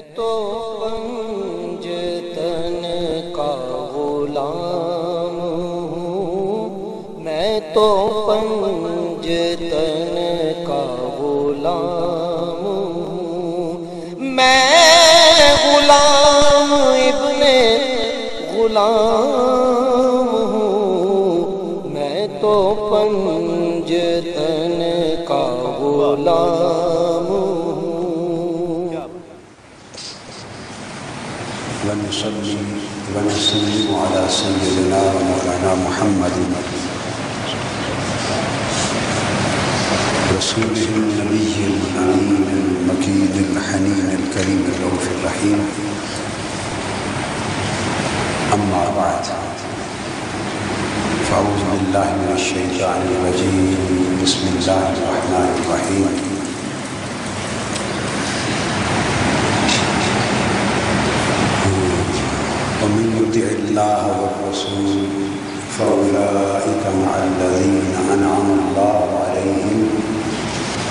تو پنج تن کا غلام ہوں۔ میں تو پنج تن کا غلام ہوں۔ میں غلام ابن غلام ہوں۔ میں تو پنج تن کا غلام ہوں۔ ونسلم على سيدنا ومولانا محمد. رسوله النبي الأمين المكيد الحنين الكريم الرؤوف الرحيم. أما بعد. فأعوذ بالله من الشيطان الرجيم. بسم الله الرحمن الرحيم. يطع الله والرسول فأولئك مع الذين أنعم الله عليهم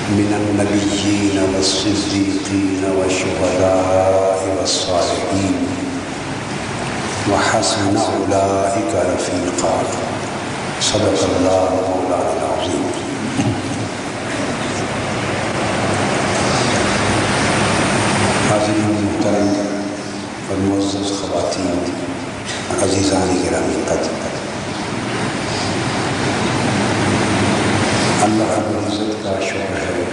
من النبيين والصديقين والشهداء والصالحين. وحسن أولئك رفيقا. صدق الله مولانا العظيم. حاضرین محترم اور معزز خواتین عزیزان گرامی قدر جی۔ اللہ رب العزت کا شکر ہے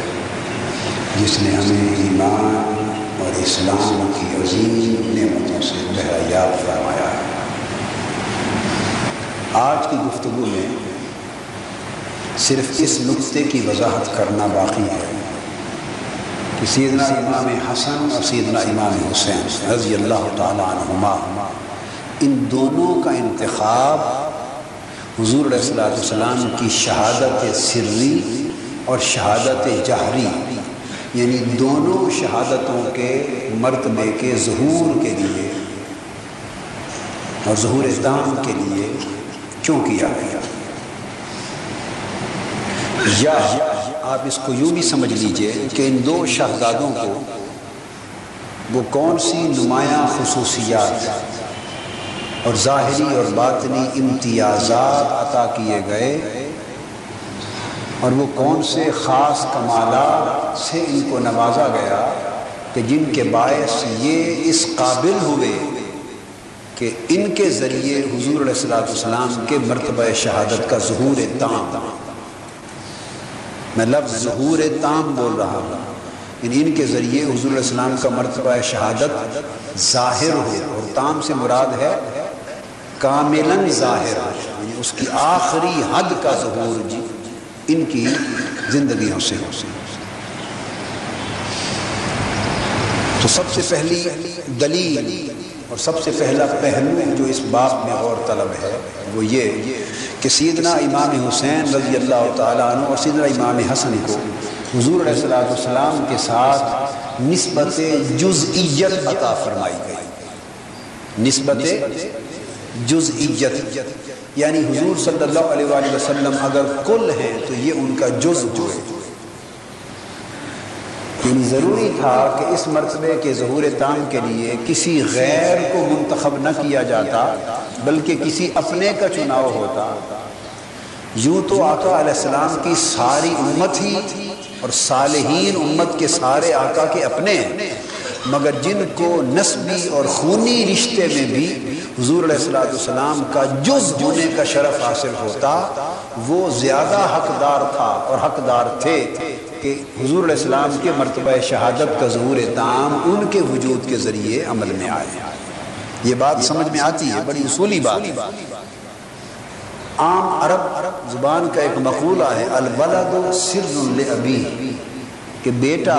جس نے ہمیں ایمان اور اسلام کی عظیم نعمتوں سے بہریاب فرمایا ہے۔ آج کی گفتگو میں صرف اس نقطے کی وضاحت کرنا باقی ہے کہ سیدنا امام حسن اور سیدنا امام حسین رضی اللہ تعالیٰ عنہما ان دونوں کا انتخاب حضور علیہ السلام کی شہادت سری اور شہادت جہری یعنی دونوں شہادتوں کے مرتبے کے ظہور کے لیے اور ظہور دام کے لیے کیوں کیا گیا؟ یا آپ اس کو یوں بھی سمجھ لیجیے کہ ان دو شہزادوں کو وہ کون سی نمایاں خصوصیات اور ظاہری اور باطنی امتیازات عطا کیے گئے اور وہ کون سے خاص کمالات سے ان کو نوازا گیا کہ جن کے باعث یہ اس قابل ہوئے کہ ان کے ذریعے حضور علیہ السلاۃ والسلام کے مرتبہ شہادت کا ظہور تام۔ میں لفظ ظہور تام بول رہا ہوں۔ یعنی ان کے ذریعے حضور علیہ السلام کا مرتبہ شہادت ظاہر ہو اور تام سے مراد ہے کاملاً ظاہر یعنی اس کی آخری حد کا ظہور جی ان کی زندگیوں سے ہو تو سب سے پہلی دلیل اور سب سے پہلا پہلو جو اس باپ میں غور طلب ہے، وہ یہ کہ سیدنا امام حسین رضی اللہ تعالیٰ عنہ اور سیدنا امام حسن کو حضور علیہ السلام والسلام کے ساتھ نسبت جزئیت عطا فرمائی گئی۔ نسبت جزئیت۔ یعنی حضور صلی اللہ علیہ وآلہ وسلم اگر کل ہیں تو یہ ان کا جز ہوئے یعنی ضروری تھا کہ اس مرتبے کے ظہور تام کے لیے کسی غیر کو منتخب نہ کیا جاتا، بلکہ کسی اپنے کا چناؤ ہوتا۔ یوں تو آقا علیہ السلام کی ساری امت ہی اور صالحین امت کے سارے آقا کے اپنے ہیں، مگر جن کو نسبی اور خونی رشتے میں بھی حضور علیہ السلام کا جز ہونے کا شرف حاصل ہوتا، وہ زیادہ حقدار تھا اور حقدار تھے کہ حضور علیہ السلام کے مرتبہ شہادت کا ظہور تام ان کے وجود کے ذریعے عمل میں آئے۔ یہ بات سمجھ میں آتی ہے، بڑی اصولی بات عام عرب زبان کا ایک مقولہ ہے، الولد سر لابی کہ بیٹا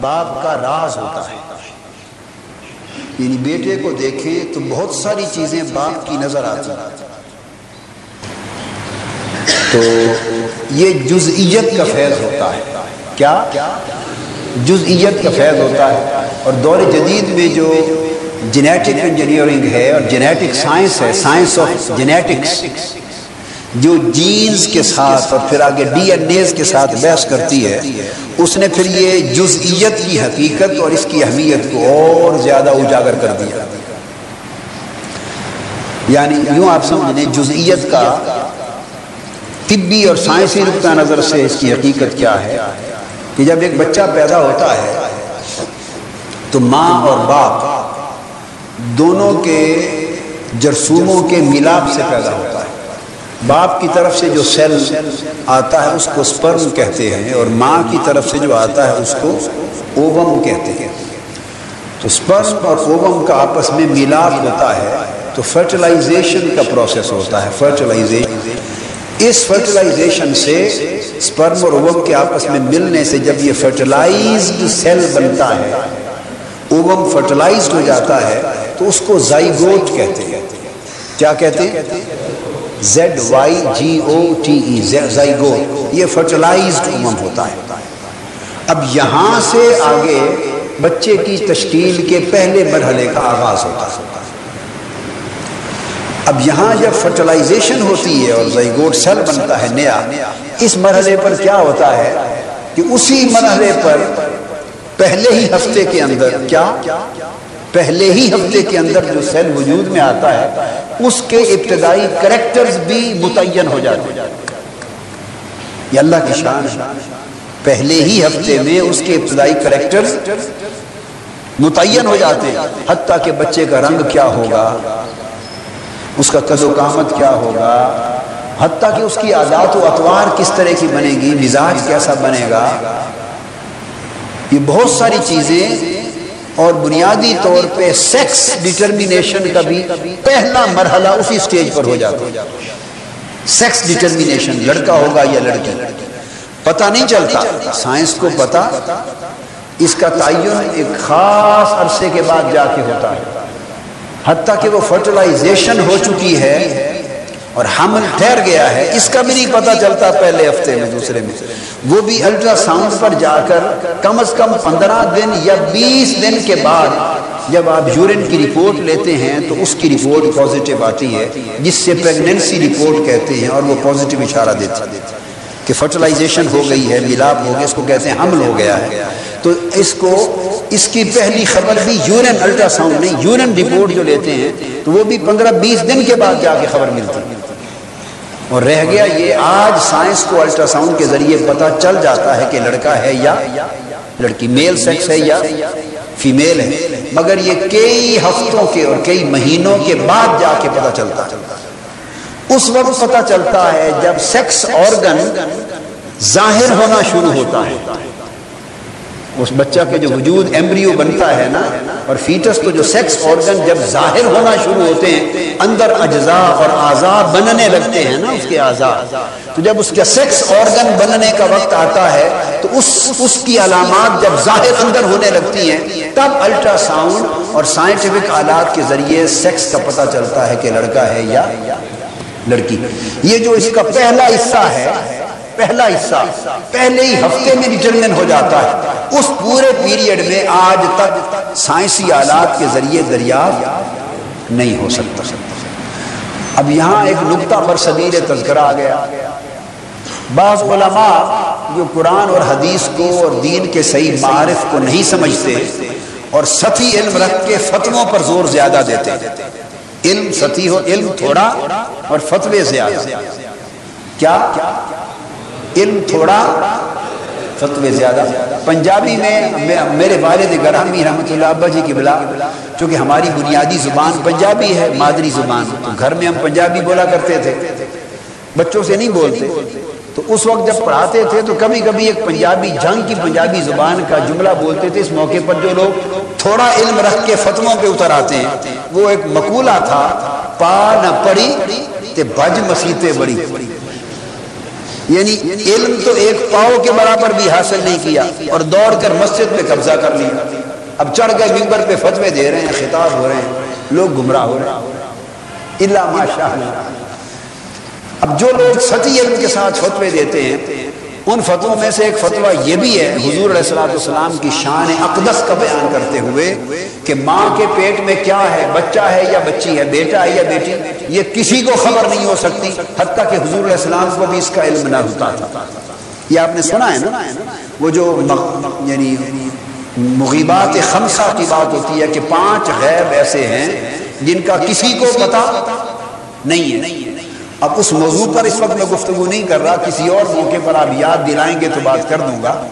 باپ کا راز ہوتا ہے۔ یعنی بیٹے کو دیکھیں تو بہت ساری چیزیں باپ کی نظر آتی تو یہ جزئیت کا فیض ہوتا ہے۔ کیا؟ جزئیت کا فیض ہوتا ہے۔ اور دور جدید میں جو جینیٹک انجینئرنگ ہے اور جینیٹک سائنس ہے سائنس آف جینیٹکس جو جینز کے ساتھ اور پھر آگے ڈی این ایز کے ساتھ بحث کرتی ہے، اس نے پھر یہ جزئیت کی حقیقت اور اس کی اہمیت کو اور زیادہ اجاگر کر دیا۔ یعنی یوں آپ سمجھ لیں، جزئیت کا طبی اور سائنسی نقطہ نظر سے اس کی حقیقت کیا ہے کہ جب ایک بچہ پیدا ہوتا ہے تو ماں اور باپ دونوں کے جرسوموں کے ملاپ سے پیدا ہوتا ہے۔ باپ کی طرف سے جو سیل آتا ہے اس کو سپرم کہتے ہیں اور ماں کی طرف سے جو آتا ہے اس کو اووم کہتے ہیں۔ تو سپرم اور اووم کا آپس میں ملاپ ہوتا ہے تو فرٹیلائزیشن کا پروسیس ہوتا ہے۔ فرٹیلائزیشن۔ اس فرٹیلائزیشن سے سپرم اور اووم کے آپس میں ملنے سے جب یہ فرٹیلائزڈ سیل بنتا ہے اووم فرٹیلائزڈ ہو جاتا ہے تو اس کو زائگوٹ کہتے ہیں۔ کیا کہتے ہیں؟ Z Y G O T E zygote یہ فرٹیلائزڈ اووم ہوتا ہے۔ اب یہاں سے آگے بچے کی تشکیل کے پہلے مرحلے کا آغاز ہوتا ہے۔ اب یہاں جب فرٹیلائزیشن ہوتی ہے اور زائگوٹ سیل بنتا ہے نیا، اس مرحلے پر کیا ہوتا ہے کہ اسی مرحلے پر پہلے ہی ہفتے کے اندر کیا؟ پہلے ہی ہفتے کے اندر جو سیل وجود میں آتا ہے، اس کے ابتدائی کریکٹرز بھی متعین ہو جاتے ہیں۔ یہ اللہ کی شان ہے۔ پہلے ہی ہفتے میں اس کے ابتدائی کریکٹرز متعین ہو جاتے ہیں۔ حتیٰ کہ بچے کا رنگ کیا ہوگا، اس کا قد و قامت کیا ہوگا، حتیٰ کہ اس کی عادات و اطوار کس طرح کی بنے گی، مزاج کیسا بنے گا۔ یہ بہت ساری چیزیں اور بنیادی طور پہ سیکس ڈٹرمینیشن کا بھی پہلا مرحلہ اسی سٹیج پر ہو جاتا ہے۔ سیکس ڈٹرمینیشن لڑکا ہوگا یا لڑکی۔ پتہ نہیں چلتا۔ سائنس کو پتا اس کا تعین ایک خاص عرصے کے بعد جا کے ہوتا ہے۔ حتیٰ کہ وہ فرٹیلائزیشن ہو چکی ہے۔ اور حمل ٹھہر گیا ہے۔ اس کا بھی نہیں پتا چلتا پہلے ہفتے میں، دوسرے میں۔ وہ بھی الٹرا ساؤنڈ پر جا کر کم از کم پندرہ دن یا بیس دن کے بعد جب آپ یورین کی رپورٹ لیتے ہیں تو اس کی رپورٹ پازیٹیو آتی ہے، جس سے پریگننسی رپورٹ کہتے ہیں اور وہ پازیٹیو اشارہ دیتا ہے کہ فرٹیلائزیشن ہو گئی ہے، ملاپ ہو گیا، اس کو کہتے ہیں حمل ہو گیا ہے۔ تو اس کو، اس کی پہلی خبر بھی یورین الٹرا ساؤنڈ نہیں یورین رپورٹ جو لیتے ہیں تو وہ بھی پندرہ بیس دن کے بعد جا کے خبر ملتی۔ ہے اور رہ گیا یہ آج سائنس کو الٹرا ساؤنڈ کے ذریعے پتا چل جاتا ہے کہ لڑکا ہے یا لڑکی میل سیکس ہے یا فیمیل ہے۔ مگر یہ کئی ہفتوں کے اور کئی مہینوں کے بعد جا کے پتا چلتا ہے۔ اس وقت پتا چلتا ہے جب سیکس آرگن ظاہر ہونا شروع ہوتا ہے۔ اس بچہ کے جو وجود ایمبریو بنتا ہے نا، اور فیٹس تو جو سیکس آرگن جب ظاہر ہونا شروع ہوتے ہیں، اندر اجزاء اور اعضاء بننے لگتے ہیں نا اس کے اعضاء تو جب اس کا سیکس آرگن بننے کا وقت آتا ہے، تو اس اس کی علامات جب ظاہر اندر ہونے لگتی ہیں، تب الٹرا ساؤنڈ اور سائنٹیفک آلات کے ذریعے سیکس کا پتہ چلتا ہے کہ لڑکا ہے یا لڑکی۔ یہ جو اس کا پہلا حصہ ہے پہلا حصہ۔ پہلے ہی ہفتے میں ڈٹرمن ہو جاتا ہے۔ اس پورے پیریڈ میں آج تک سائنسی آلات کے ذریعے دریافت نہیں ہو سکتا۔ اب یہاں ایک نقطہ پر صدیر تذکرہ آ گیا۔ بعض علماء جو قرآن اور حدیث کو اور دین کے صحیح معارف کو نہیں سمجھتے اور سطحی علم رکھ کے فتووں پر زور زیادہ دیتے علم سطحی ہو، علم تھوڑا اور فتوے زیادہ۔ کیا؟ علم تھوڑا فتوے زیادہ۔ پنجابی میں میرے والد گرامی رحمت اللہ ابا جی کی بلا چونکہ ہماری بنیادی زبان پنجابی ہے، مادری زبان، تو گھر میں ہم پنجابی بولا کرتے تھے۔ بچوں سے نہیں بولتے۔ تو اس وقت جب پڑھاتے تھے، تو کبھی کبھی ایک پنجابی جنگ کی پنجابی زبان کا جملہ بولتے تھے۔ اس موقع پر جو لوگ تھوڑا علم رکھ کے فتووں پہ اتر آتے ہیں، وہ ایک مقولہ تھا، پا نہ پڑی تے بج مسیطے بڑی یعنی علم تو ایک پاؤ کے برابر بھی حاصل نہیں کیا اور دوڑ کر مسجد پہ قبضہ کر لیا۔ اب چڑھ گئے ممبر پہ فتوے دے رہے ہیں، خطاب ہو رہے ہیں، لوگ گمراہ ہو رہے ہیں۔ اللہ اب جو لوگ ستی علم کے ساتھ فتوے دیتے ہیں ان فتووں میں سے ایک فتویٰ یہ بھی ہے، حضور علیہ السلام والسلام کی شان اقدس کا بیان کرتے ہوئے کہ ماں کے پیٹ میں کیا ہے، بچہ ہے یا بچی ہے، بیٹا ہے یا بیٹی، یہ کسی کو خبر نہیں ہو سکتی، حتیٰ کہ حضور علیہ السلام کو بھی اس کا علم نہ ہوتا تھا۔ یہ آپ نے سنا ہے نا، وہ جو یعنی مغیبات خمسہ کی بات ہوتی ہے کہ پانچ غیب ایسے ہیں جن کا کسی کو پتا نہیں ہے۔ اب اس موضوع پر اس وقت میں گفتگو نہیں کر رہا، کسی اور موقع پر آپ یاد دلائیں گے تو بات کر دوں گا۔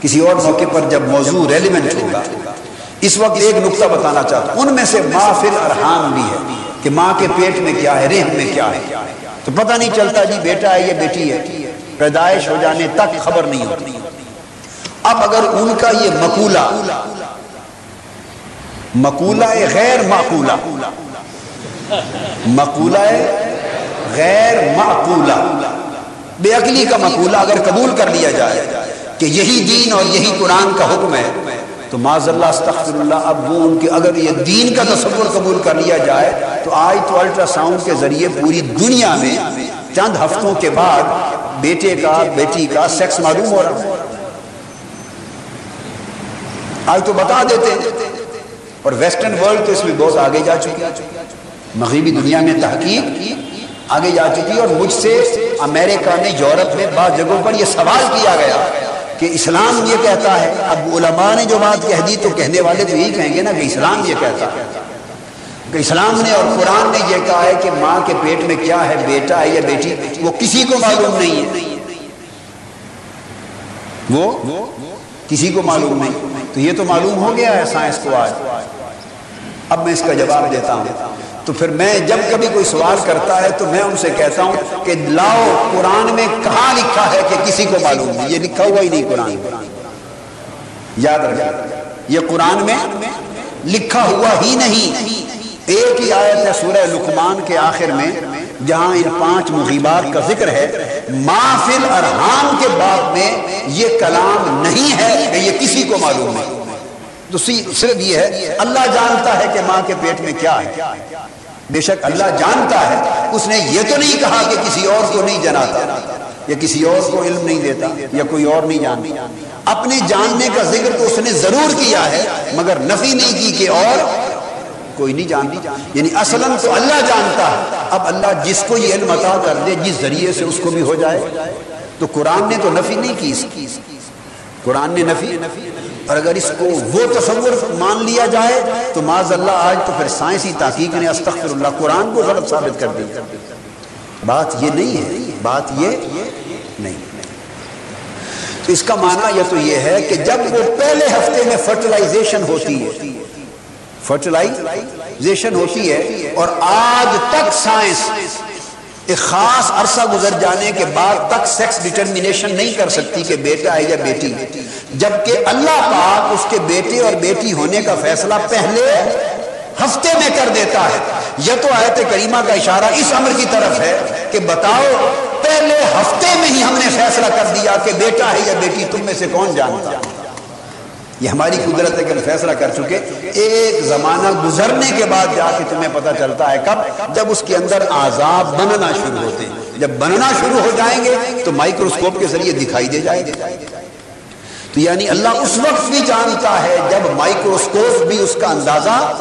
کسی اور موقع پر جب موضوع ریلیونٹ ہوگا۔ اس وقت ایک نقطہ بتانا چاہتا ہوں۔ ان میں سے ماں فل ارحام بھی ہے کہ ماں کے پیٹ میں کیا ہے رحم میں کیا ہے۔ تو پتہ نہیں چلتا جی بیٹا ہے یا بیٹی ہے، پیدائش ہو جانے تک خبر نہیں ہوتی۔ اب اگر ان کا یہ مقولہ مقولہ غیر معقولہ، مقولہ غیر معقولہ، بے عقلی کا مقولہ اگر قبول کر لیا جائے کہ یہی دین اور یہی قرآن کا حکم ہے، تو معذ اللہ، استغفر اللہ، اب وہ ان کے اگر یہ دین کا تصور قبول کر لیا جائے، تو آج تو الٹرا ساؤنڈ کے ذریعے پوری دنیا میں چند ہفتوں کے بعد بیٹے کا، بیٹی کا سیکس معلوم ہو رہا آج تو بتا دیتے اور ویسٹرن ورلڈ تو اس میں بہت آگے جا چکی مغربی دنیا میں تحقیق آگے جا چکی اور مجھ سے امریکہ نے یورپ میں بعض جگہوں پر یہ سوال کیا گیا کہ اسلام یہ کہتا ہے، اب علماء نے جو بات کہہ دی تو کہنے والے تو یہی کہیں گے نا کہ اسلام یہ کہتا ہے۔ کہ اسلام نے اور قرآن نے یہ کہا ہے کہ ماں کے پیٹ میں کیا ہے، بیٹا ہے یا بیٹی، وہ کسی کو معلوم نہیں ہے۔ وہ کسی کو معلوم نہیں۔ تو یہ تو معلوم ہو گیا ہے، سائنس کو آج۔ اب میں اس کا جواب دیتا ہوں۔ تو پھر میں جب کبھی کوئی سوال کرتا ہے تو میں ان سے کہتا ہوں کہ لاؤ، قرآن میں کہاں لکھا ہے کہ کسی کو معلوم نہیں، یہ لکھا ہوا ہی نہیں قرآن یاد رکھ یہ قرآن میں لکھا ہوا ہی نہیں۔ ایک ہی آیت ہے سورہ لقمان کے آخر میں، جہاں ان پانچ مغیبات کا ذکر ہے مافل ارحام کے بعد میں یہ کلام نہیں ہے کہ یہ کسی کو معلوم نہیں۔ تو صرف یہ ہے، اللہ جانتا ہے کہ ماں کے پیٹ میں کیا ہے۔ بے شک اللہ جانتا ہے۔ اس نے یہ تو نہیں کہا کہ کسی اور کو نہیں جاناتا یا کسی اور کو علم نہیں دیتا، یا کوئی اور نہیں جانتا۔ اپنے جاننے کا ذکر تو اس نے ضرور کیا ہے، مگر نفی نہیں کی کہ اور کوئی نہیں جانتی یعنی اصلا تو اللہ جانتا ہے۔ اب اللہ جس کو یہ علم عطا کر دے، جس ذریعے سے اس کو بھی ہو جائے، تو قرآن نے تو نفی نہیں کی اس کی۔ قرآن نے نفی اور اگر اس کو وہ تصور مان لیا جائے تو معذ اللہ آج تو پھر سائنسی تحقیق نے استغفر اللہ قرآن کو غلط ثابت کر دی بات یہ نہیں ہے، بات یہ نہیں۔ تو اس کا معنی یہ تو یہ ہے کہ جب وہ پہلے ہفتے میں فرٹیلائزیشن ہوتی ہے فرٹیلائزیشن ہوتی ہے اور آج تک سائنس ایک خاص عرصہ گزر جانے کے بعد تک سیکس ڈیٹرمینیشن نہیں کر سکتی کہ بیٹا ہے یا بیٹی۔ جبکہ اللہ پاک اس کے بیٹے اور بیٹی ہونے کا فیصلہ پہلے ہفتے میں کر دیتا ہے۔ یہ تو آیت کریمہ کا اشارہ اس عمر کی طرف ہے کہ بتاؤ پہلے ہفتے میں ہی ہم نے فیصلہ کر دیا کہ بیٹا ہے یا بیٹی تم میں سے کون جانتا؟ ہے یہ ہماری قدرت ہے کہ فیصلہ کر چکے۔ ایک زمانہ گزرنے کے بعد جا کے تمہیں پتہ چلتا ہے کب؟ جب اس کے اندر عذاب بننا شروع ہوتے۔ ہیں جب بننا شروع ہو جائیں گے تو مائکروسکوپ کے ذریعے دکھائی دے جائے گا تو یعنی اللہ اس وقت بھی جانتا ہے جب مائکروسکوپ بھی اس کا اندازہ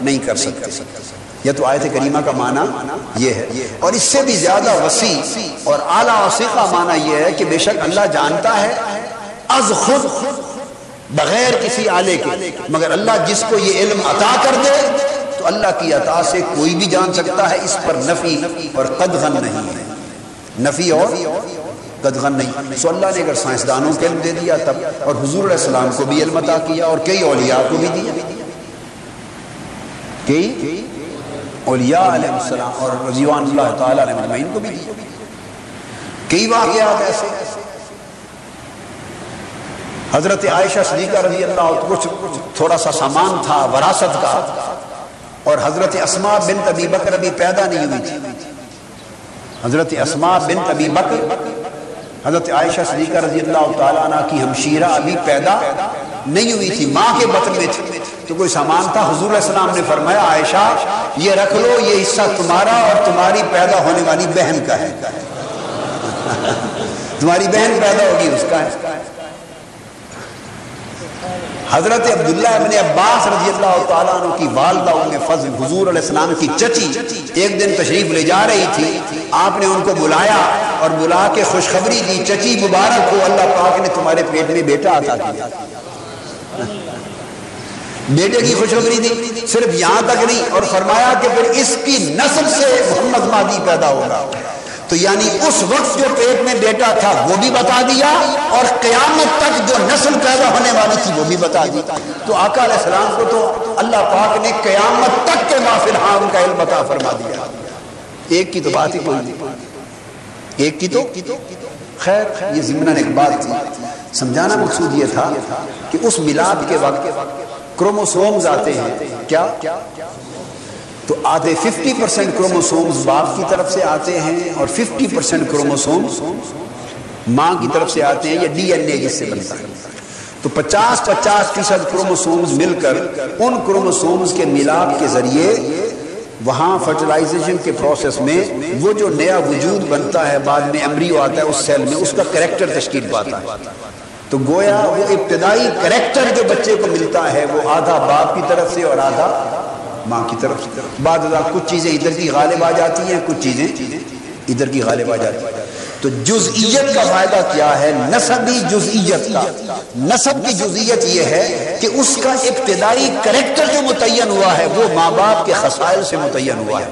نہیں کر سکتے یہ تو آیت کریمہ کا معنی یہ ہے۔ اور اس سے بھی زیادہ وسیع اور اعلیٰ وسیع کا معنی یہ ہے کہ بے شک اللہ جانتا ہے از خود بغیر کسی آلے کے۔ مگر اللہ جس کو یہ علم عطا کر دے تو اللہ کی عطا سے کوئی بھی جان سکتا ہے، اس پر نفی اور قدغن نہیں ہے۔ نفی اور قدغن نہیں۔ سو اللہ نے اگر سائنسدانوں کے علم دے دیا تب، اور حضور علیہ السلام کو بھی علم عطا کیا اور کئی اولیاء کو بھی دیا۔ کئی اولیاء علیہ السلام اور رضیوان اللہ تعالیٰ نے مجمعین کو بھی دیا۔ کئی واقعات ایسے۔ حضرت عائشہ صدیقہ رضی اللہ کچھ تھوڑا سا سامان تھا، وراثت کا۔ اور حضرت اسما بن ابی بکر ابھی پیدا نہیں ہوئی تھی۔ حضرت اسما بن ابی بکر حضرت عائشہ صدیقہ رضی اللہ تعالیٰ عنہ کی ہمشیرہ ابھی پیدا نہیں ہوئی تھی، ماں کے بطن میں تھی۔ تو کوئی سامان تھا؟ حضور علیہ السلام نے فرمایا، عائشہ، یہ رکھ لو، یہ حصہ تمہارا اور تمہاری پیدا ہونے والی بہن کا ہے۔ تمہاری بہن پیدا ہوگی، اس کا ہے۔ حضرت عبداللہ ابن عباس رضی اللہ تعالیٰ عنہ کی والدہ ام فضل حضور علیہ السلام کی چچی ایک دن تشریف لے جا رہی تھی۔ آپ نے ان کو بلایا اور بلا کے خوشخبری دی۔ چچی مبارک ہو، اللہ پاک نے تمہارے پیٹ میں بیٹا عطا کیا۔ بیٹے کی خوشخبری دی، صرف یہاں تک نہیں، اور فرمایا کہ پھر اس کی نسل سے محمد مادی پیدا ہوگا۔ تو یعنی اس وقت جو پیٹ میں بیٹا تھا وہ بھی بتا دیا اور قیامت تک جو نسل پیدا ہونے والی تھی وہ بھی بتا دی۔ تو آقا علیہ السلام کو تو اللہ پاک نے قیامت تک کے مافل ہاں کا علم بتا فرما دیا۔ ایک کی تو بات ہی کوئی نہیں۔ ایک کی تو خیر، یہ ضمن ایک بات تھی۔ سمجھانا مقصود یہ تھا کہ اس ملاد کے وقت کروموسومز آتے ہیں۔ کیا؟ تو آدھے ففٹی پرسینٹ کروموسومز باپ کی طرف سے آتے ہیں اور ففٹی پرسینٹ کروموسومز ماں کی طرف سے آتے ہیں یا ڈی این اے جس سے بنتا ہے۔ تو پچاس پچاس فیصد کروموسومز مل کر ان کروموسومز کے ملاپ کے ذریعے وہاں فرٹیلائزیشن کے پروسیس میں وہ جو نیا وجود بنتا ہے، بعد میں ایمبریو آتا ہے اس سیل میں، اس کا کریکٹر تشکیل پاتا ہے۔ تو گویا وہ ابتدائی کریکٹر جو بچے کو ملتا ہے، وہ آدھا باپ کی طرف سے اور آدھا ماں کی طرف۔ سے بعد کچھ چیزیں ادھر کی غالب آ جاتی ہیں، کچھ چیزیں ادھر کی غالب آ جاتی ہیں۔ تو جزئیت کا فائدہ کیا ہے؟ نصبی جزئیت کا۔ نصب کی جزئیت یہ ہے کہ اس کا ابتدائی کریکٹر جو متعین ہوا ہے، وہ ماں باپ کے خسائل سے متعین ہوا ہے۔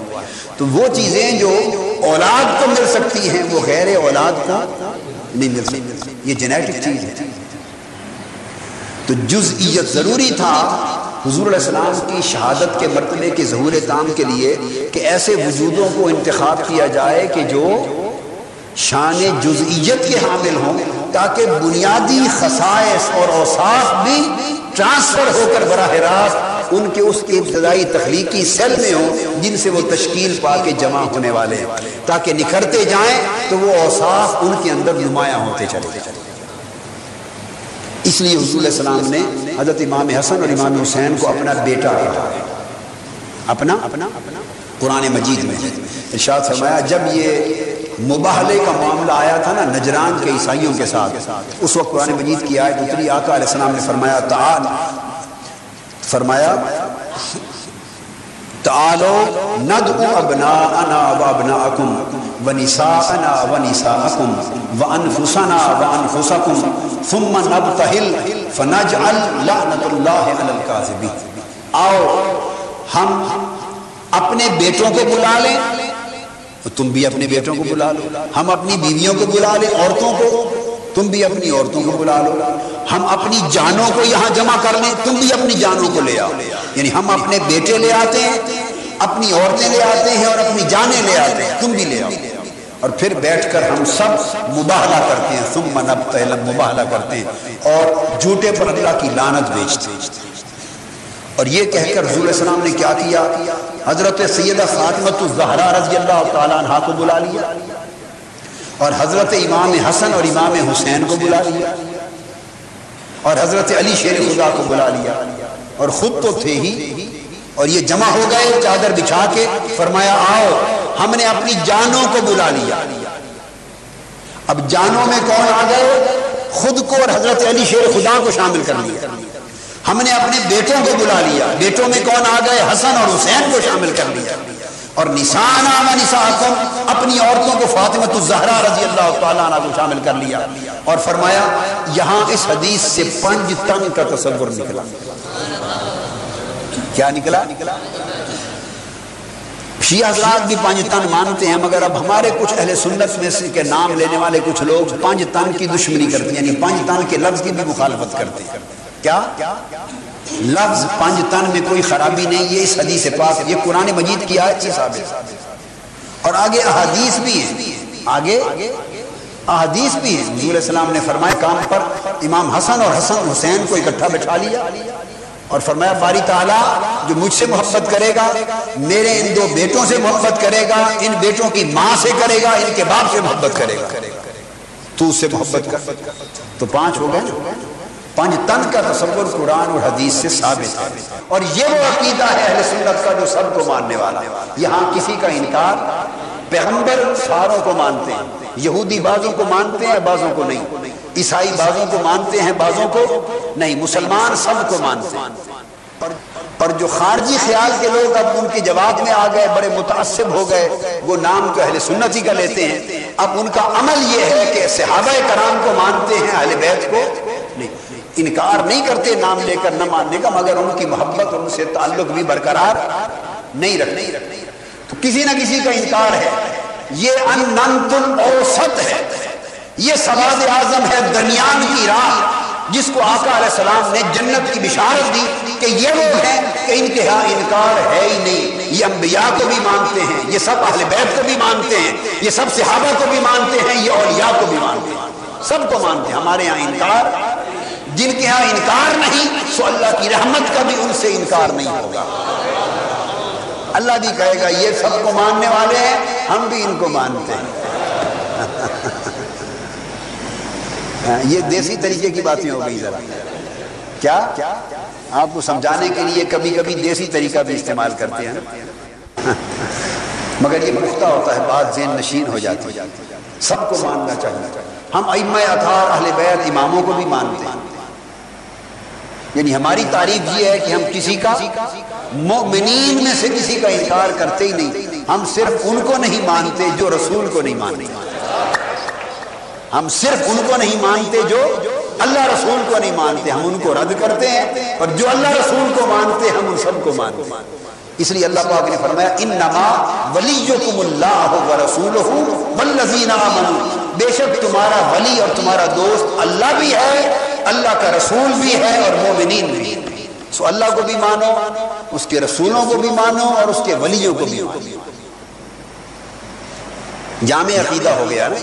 تو وہ چیزیں جو اولاد کو مل سکتی ہیں، وہ غیر اولاد کو نہیں مل سکتی۔ یہ جنیٹک چیز ہے۔ تو جزئیت ضروری تھا حضور علیہ السلام کی شہادت کے مرتبے کے ظہور تام کے لیے کہ ایسے وجودوں کو انتخاب کیا جائے کہ جو شان جزئیت کے حامل ہوں، تاکہ بنیادی خصائص اور اوصاف بھی ٹرانسفر ہو کر براہ راست ان کے اس کی ابتدائی تخلیقی سیل میں ہوں جن سے وہ تشکیل پا کے جمع ہونے والے ہیں۔ تاکہ نکھرتے جائیں تو وہ اوصاف ان کے اندر نمایاں ہوتے چلے۔ اس لیے حضور علیہ السلام نے حضرت امام حسن اور امام حسین کو اپنا بیٹا کہا اپنا اپنا قرآن مجید میں۔ ارشاد فرمایا، جب یہ مباہلے کا معاملہ آیا تھا نا، نجران کے عیسائیوں کے ساتھ، اس وقت قرآن مجید کی آیت اتری، آقا علیہ السلام نے فرمایا، تعال، فرمایا، تعالو ندعو ابناءنا و ابناءکم۔ و نساءنا و نساءکم انفسکم ثم نبتہل فنجعل لعنت اللہ علی القاذبین آؤ، ہم اپنے بیٹوں کو بلا لیں۔ تم بھی اپنے بیٹوں کو بلا لو۔ ہم اپنی بیویوں کو بلا لیں، عورتوں کو۔ تم بھی اپنی عورتوں کو بلا لو۔ ہم اپنی جانوں کو یہاں جمع کر لیں۔ تم بھی اپنی جانوں کو لے آؤ۔ یعنی ہم اپنے بیٹے لے آتے ہیں، اپنی عورتیں لے آتے ہیں اور اپنی جانیں لے آتے ہیں۔ تم بھی لے آؤ۔ اور پھر بیٹھ کر ہم سب مباہلہ کرتے ہیں۔ ثم نبتہل مباہلہ کرتے ہیں اور جھوٹے پر اللہ کی لانت بیچتے ہیں۔ اور یہ کہہ کر حضور السلام نے کیا کیا؟ حضرت سیدہ فاطمت الزہرا رضی اللہ تعالیٰ عنہ کو بلا لیا اور حضرت امام حسن اور امام حسین کو بلا لیا اور حضرت علی شیر خدا کو بلا لیا۔ اور خود تو تھے ہی اور یہ جمع ہو گئے، چادر بچھا کے فرمایا، آؤ ہم نے اپنی جانوں کو بلا لیا۔ اب جانوں میں کون آ گئے؟ خود کو اور حضرت علی شیر خدا کو شامل کر لیا۔ ہم نے اپنے بیٹوں کو بلا لیا۔ بیٹوں میں کون آ گئے؟ حسن اور حسین کو شامل کر لیا۔ اور نسانا و نساکم اپنی عورتوں کو فاطمت الزہرا رضی اللہ تعالیٰ عنہ کو شامل کر لیا۔ اور فرمایا، یہاں اس حدیث سے پنج تن کا تصور نکلا۔ کیا نکلا؟ شیعہ حضرات بھی پانچ تن مانتے ہیں، مگر اب ہمارے کچھ اہل سنت میں سے کے نام لینے والے کچھ لوگ پانچ تن کی دشمنی کرتے ہیں یعنی پانچ تن کے لفظ کی بھی مخالفت کرتے ہیں۔ کیا؟ لفظ پانچ تن میں کوئی خرابی نہیں، یہ اس حدیث پاک، یہ قرآن مجید کی آیت سے ثابت اور آگے احادیث بھی ہیں۔ آگے احادیث بھی ہیں۔ حضور علیہ السلام نے فرمایا، کام پر امام حسن اور حسن حسین کو اکٹھا بٹھا لیا۔ اور فرمایا، باری تعالیٰ، جو مجھ سے محبت کرے گا، میرے ان دو بیٹوں سے محبت کرے گا، ان بیٹوں کی ماں سے کرے گا، ان کے باپ سے محبت کرے گا۔ تو اس سے محبت کر۔ تو پانچ ہو گئے۔ پانچ تن کا تصور قرآن اور حدیث سے ثابت ہے۔ اور یہ وہ عقیدہ ہے اہل سنت کا جو سب کو ماننے والا یہاں کسی کا انکار پیغمبر ساروں کو مانتے ہیں، یہودی بعضوں کو مانتے ہیں، بعضوں کو نہیں۔ عیسائی بعضوں کو مانتے ہیں بعضوں کو نہیں، مسلمان سب کو مانتے ہیں۔ پر جو خارجی خیال کے لوگ اب ان کے جواب میں آ گئے، بڑے متعصب ہو گئے، وہ نام تو اہل سنتی کا لیتے ہیں۔ اب ان کا عمل یہ ہے کہ صحابہ کرام کو مانتے ہیں، اہل بیت کو نہیں۔ انکار نہیں کرتے نام لے کر، نہ ماننے کا، مگر ان کی محبت ان سے تعلق بھی برقرار نہیں رکھتے۔ تو کسی نہ کسی کا انکار ہے۔ یہ انت اوسط ہے۔ یہ سواد اعظم ہے درمیان کی راہ جس کو آقا علیہ السلام نے جنت کی بشارت دی کہ یہ لوگ ہیں کہ ان کے ہاں انکار ہے ہی نہیں۔ یہ انبیاء کو بھی مانتے ہیں، یہ سب اہل بیت کو بھی مانتے ہیں، یہ سب صحابہ کو بھی مانتے ہیں، یہ اولیاء کو بھی مانتے ہیں۔ سب کو مانتے ہیں۔ ہمارے ہاں انکار، جن کے ہاں انکار نہیں، سو اللہ کی رحمت کا بھی ان سے انکار نہیں ہوگا۔ اللہ بھی کہے گا، یہ سب کو ماننے والے ہیں، ہم بھی ان کو مانتے ہیں۔ ہاں، یہ دیسی طریقے کی باتیں ہو گئی ذرا۔ کیا؟ آپ کو سمجھانے کے لیے کبھی کبھی دیسی طریقہ بھی استعمال کرتے ہیں۔ مگر یہ پختہ ہوتا ہے، بات ذہن نشین ہو جاتی سب کو ماننا چاہیے۔ ہم ائمہ اطہار اہل بیت اماموں کو بھی مانتے ہیں۔ یعنی ہماری تعریف یہ ہے کہ ہم کسی کا مؤمنین میں سے کسی کا انکار کرتے ہی نہیں۔ ہم صرف ان کو نہیں مانتے جو رسول کو نہیں مانتے۔ ہم صرف ان کو نہیں مانتے جو اللہ رسول کو نہیں مانتے، ہم ان کو رد کرتے ہیں، اور جو اللہ رسول کو مانتے، ہم ان سب کو مانتے ہیں۔ اس لیے اللہ پاک نے فرمایا، انما ولیکم اللہ و رسولہ والذین آمنوا۔ بے شک تمہارا ولی اور تمہارا دوست اللہ بھی ہے، اللہ کا رسول بھی ہے اور مومنین بھی سو اللہ کو بھی مانو، اس کے رسولوں کو بھی مانو اور اس کے ولیوں کو بھی مانو۔ جامع عقیدہ ہو گیا نا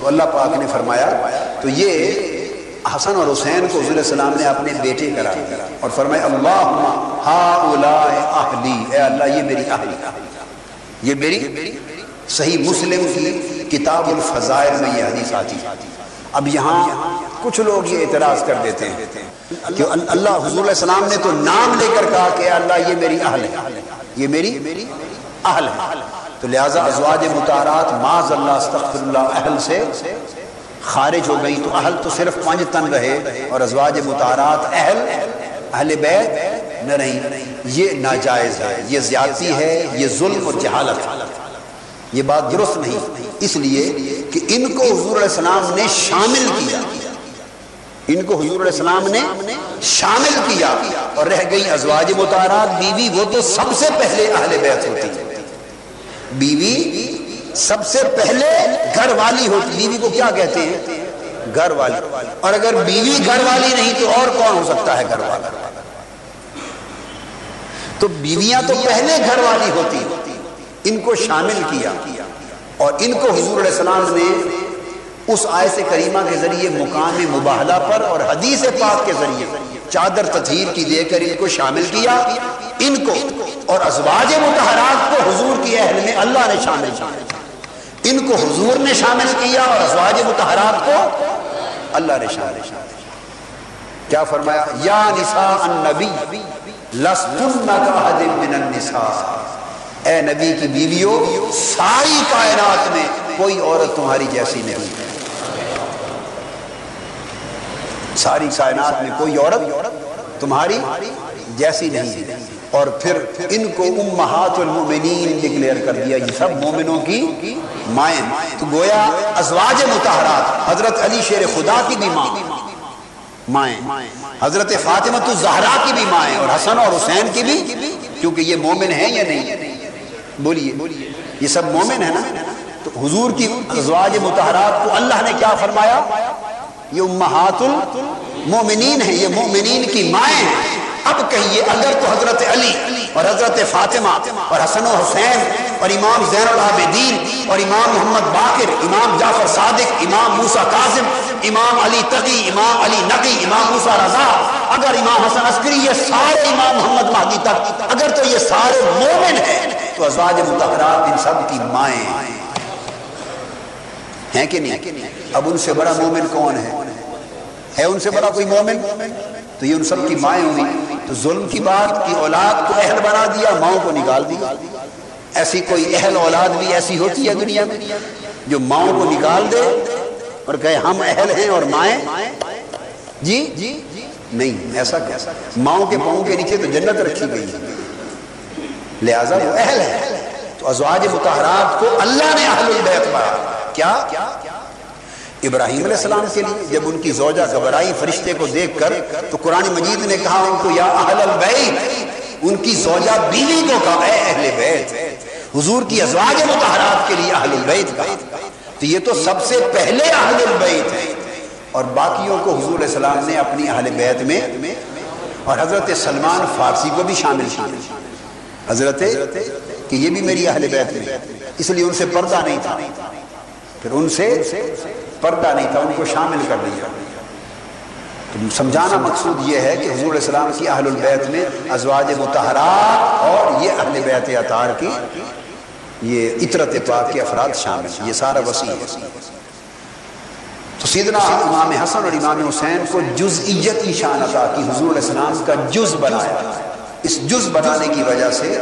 تو اللہ پاک نے فرمایا، تو یہ حسن اور حسین کو حضور السلام نے اپنے بیٹے کرا۔ اور فرمایا اللہ اہلی، اے اللہ، یہ میری اہلی۔ یہ میری صحیح مسلم کی کتاب الفضائل میں یہ حدیث آتی۔ اب یہاں کچھ لوگ یہ اعتراض کر دیتے ہیں کہ اللہ، حضور علیہ السلام نے تو نام لے کر کہا کہ اللہ، یہ میری اہل ہے۔ یہ میری اہل ہے۔ تو لہٰذا ازواج متارات معاذ اللہ، استغفر اللہ، اہل سے خارج ہو گئی، تو اہل تو صرف پانچ تن رہے اور ازواج متارات اہل اہل بیت نہ رہی یہ ناجائز ہے، یہ زیادتی ہے، یہ ظلم اور جہالت۔ یہ بات درست نہیں، اس لیے کہ ان کو حضور علیہ السلام نے شامل کیا۔ ان کو حضور علیہ السلام نے شامل کیا۔ اور رہ گئی ازواج متارات بیوی وہ تو سب سے پہلے اہل بیت ہوتی۔ ہے بیوی سب سے پہلے گھر والی ہوتی، بیوی کو کیا کہتے ہیں؟ گھر والی۔ اور اگر بیوی گھر والی نہیں تو اور کون ہو سکتا ہے گھر والا؟ تو بیویاں تو پہلے گھر والی ہوتی، ان کو شامل کیا۔ اور ان کو حضور علیہ السلام نے اس آیت کریمہ کے ذریعے مقام مباہلہ پر اور حدیث پاک کے ذریعے چادر تطہیر کی دے کر ان کو شامل کیا، ان کو اور ازواج متحرات کو حضور کی اہل میں اللہ نے شامل کیا۔ ان کو حضور نے شامل کیا اور ازواج متحرات کو اللہ نے شامل کیا۔ کیا فرمایا؟ یا نساء النبی، لستن کاہد من النساء۔ اے نبی کی بیویوں، ساری کائنات میں کوئی عورت تمہاری جیسی نہیں۔ ساری کائنات میں کوئی عورت تمہاری جیسی نہیں ہے۔ اور پھر ان کو امہات المومنین ڈکلیئر کر دیا، یہ سب مومنوں کی مائیں۔ تو گویا ازواج متحرات حضرت علی شیر خدا کی بھی ماں۔ مائیں۔ حضرت فاطمہ الزہرا کی بھی مائیں اور حسن اور حسین کی بھی، کیونکہ یہ مومن ہیں یا نہیں؟ بولیے۔ یہ سب مومن ہیں نا؟ تو حضور کی ازواج متحرات کو اللہ نے کیا فرمایا؟ یہ امہات المومنین ہیں، یہ مومنین کی مائیں ہیں۔ اب کہیے اگر تو حضرت علی اور حضرت فاطمہ اور حسن و حسین اور امام زین العابدین اور امام محمد باقر، امام جعفر صادق، امام موسیٰ کاظم، امام علی تقی، امام علی نقی، امام موسیٰ رضا۔ اگر امام حسن عسکری، یہ سارے امام محمد مہدی تک۔ اگر تو یہ سارے مومن ہیں، تو ازواج متحرات ان سب کی مائیں ہیں کہ نہیں؟ اب ان سے بڑا مومن کون ہے؟ ہے ان سے بڑا کوئی مومن؟ تو یہ ان سب کی مائیں ہوئی تو ظلم کی بات کی اولاد کو اہل بنا دیا، ماؤں کو نکال دیا۔ ایسی کوئی اہل اولاد بھی ایسی ہوتی ہے دنیا میں جو ماؤں کو نکال دے اور کہے، ہم اہل ہیں اور مائیں؟ جی؟ جی نہیں، ایسا کیسا ماؤں کے پاؤں کے نیچے تو جنت رکھی گئی ہے۔ لہذا وہ اہل ہے تو ازواج متحرات کو اللہ نے اہل البیت پڑھا کیا؟ ابراہیم علیہ السلام کے لیے جب ان کی زوجہ گھبرائی فرشتے کو دیکھ کر تو قرآن مجید نے کہا ان کو، یا اہل البیت، ان کی زوجہ بیوی کو کہا اے اہل بیت، حضور کی ازواج متحرات کے لیے اہل البیت کہا تو یہ تو سب سے پہلے اہل البیت ہے اور باقیوں کو حضور علیہ السلام نے اپنی اہل بیت میں، اور حضرت سلمان فارسی کو بھی شامل کیا۔ حضرت، کہ یہ بھی میری اہل بیت میں۔ اس لیے ان سے پردہ نہیں تھا۔ پھر ان سے پردہ نہیں تھا، ان کو شامل کر دیا تو سمجھانا مقصود یہ ہے کہ حضور علیہ السلام کی اہل البیت میں ازواج متحرات اور یہ اہل بیت اطار کی یہ عطرت پاک کے افراد شامل یہ سارا وسیع ہے۔ تو سیدنا امام حسن اور امام حسین کو جزئیت کی شان عطا کی حضور علیہ السلام کا جز بنایا۔ اس جز بنانے کی وجہ سے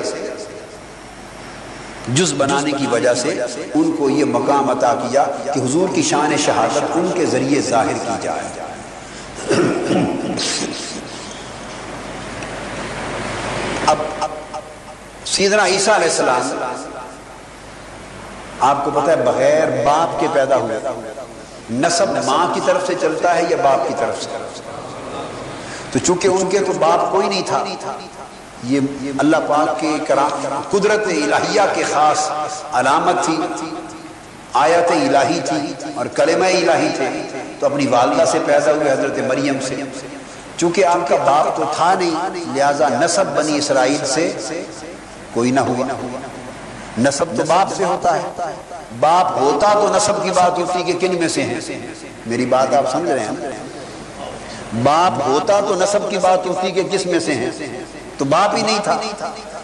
جز بنانے کی وجہ سے ان کو یہ مقام عطا کیا کہ حضور کی شان شہادت ان کے ذریعے ظاہر کی جائے۔ اب سیدنا عیسیٰ علیہ السلام آپ کو پتہ ہے بغیر باپ کے پیدا ہوئے نصب ماں کی طرف سے چلتا ہے یا باپ کی طرف سے؟ تو چونکہ ان کے تو باپ کوئی نہیں تھا یہ اللہ پاک کے قدرت الہیہ کے خاص علامت تھی، آیت الہی تھی اور کلمہ الہی تھے۔ تو اپنی والدہ سے پیدا ہوئے حضرت مریم سے۔ چونکہ آپ کا باپ تو تھا نہیں، لہذا نصب بنی اسرائیل سے کوئی نہ ہوا۔ نصب تو باپ سے ہوتا ہے۔ باپ ہوتا تو نصب کی بات ہوتی کہ کن میں سے ہیں؟ میری بات آپ سمجھ رہے ہیں؟ باپ ہوتا تو نصب کی بات ہوتی کہ کس میں سے ہیں؟ تو باپ ہی نہیں تھا۔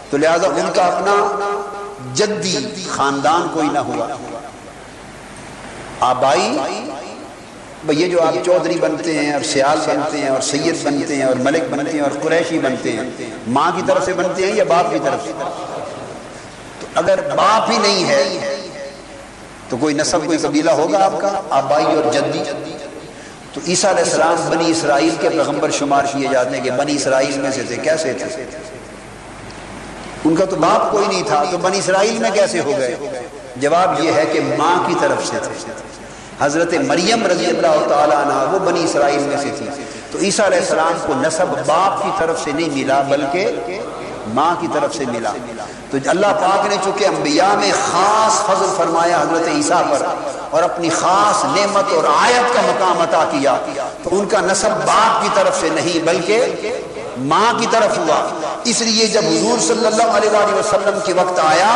تو لہذا ان کا اپنا جدی خاندان کوئی نہ ہوا۔ آبائی یہ جو آپ چودھری بنتے ہیں اور سیال بنتے ہیں اور سید بنتے ہیں اور ملک بنتے ہیں اور قریشی بنتے ہیں، ماں کی طرف سے بنتے ہیں یا باپ کی طرف سے؟ تو اگر باپ ہی نہیں ہے، تو کوئی نسب، کوئی قبیلہ ہوگا آپ کا؟ آبائی اور جدی۔ تو عیسیٰ علیہ السلام بنی اسرائیل کے پیغمبر شمار کیے جاتے ہیں کہ بنی اسرائیل میں سے تھے، کیسے تھے؟ ان کا تو باپ کوئی نہیں تھا، تو بنی اسرائیل میں کیسے ہو گئے؟ جواب یہ ہے کہ ماں کی طرف سے تھے۔ حضرت مریم رضی اللہ تعالیٰ عنہ، وہ بنی اسرائیل میں سے تھی تو عیسیٰ علیہ السلام کو نصب باپ کی طرف سے نہیں ملا، بلکہ ماں کی طرف سے ملا۔ تو اللہ پاک نے چونکہ انبیاء میں خاص فضل فرمایا حضرت عیسیٰ پر اور اپنی خاص نعمت اور آیت کا مقام عطا کیا، تو ان کا نصب باپ کی طرف سے نہیں بلکہ ماں کی طرف ہوا۔ اس لیے جب حضور صلی اللہ علیہ وآلہ وسلم کے وقت آیا،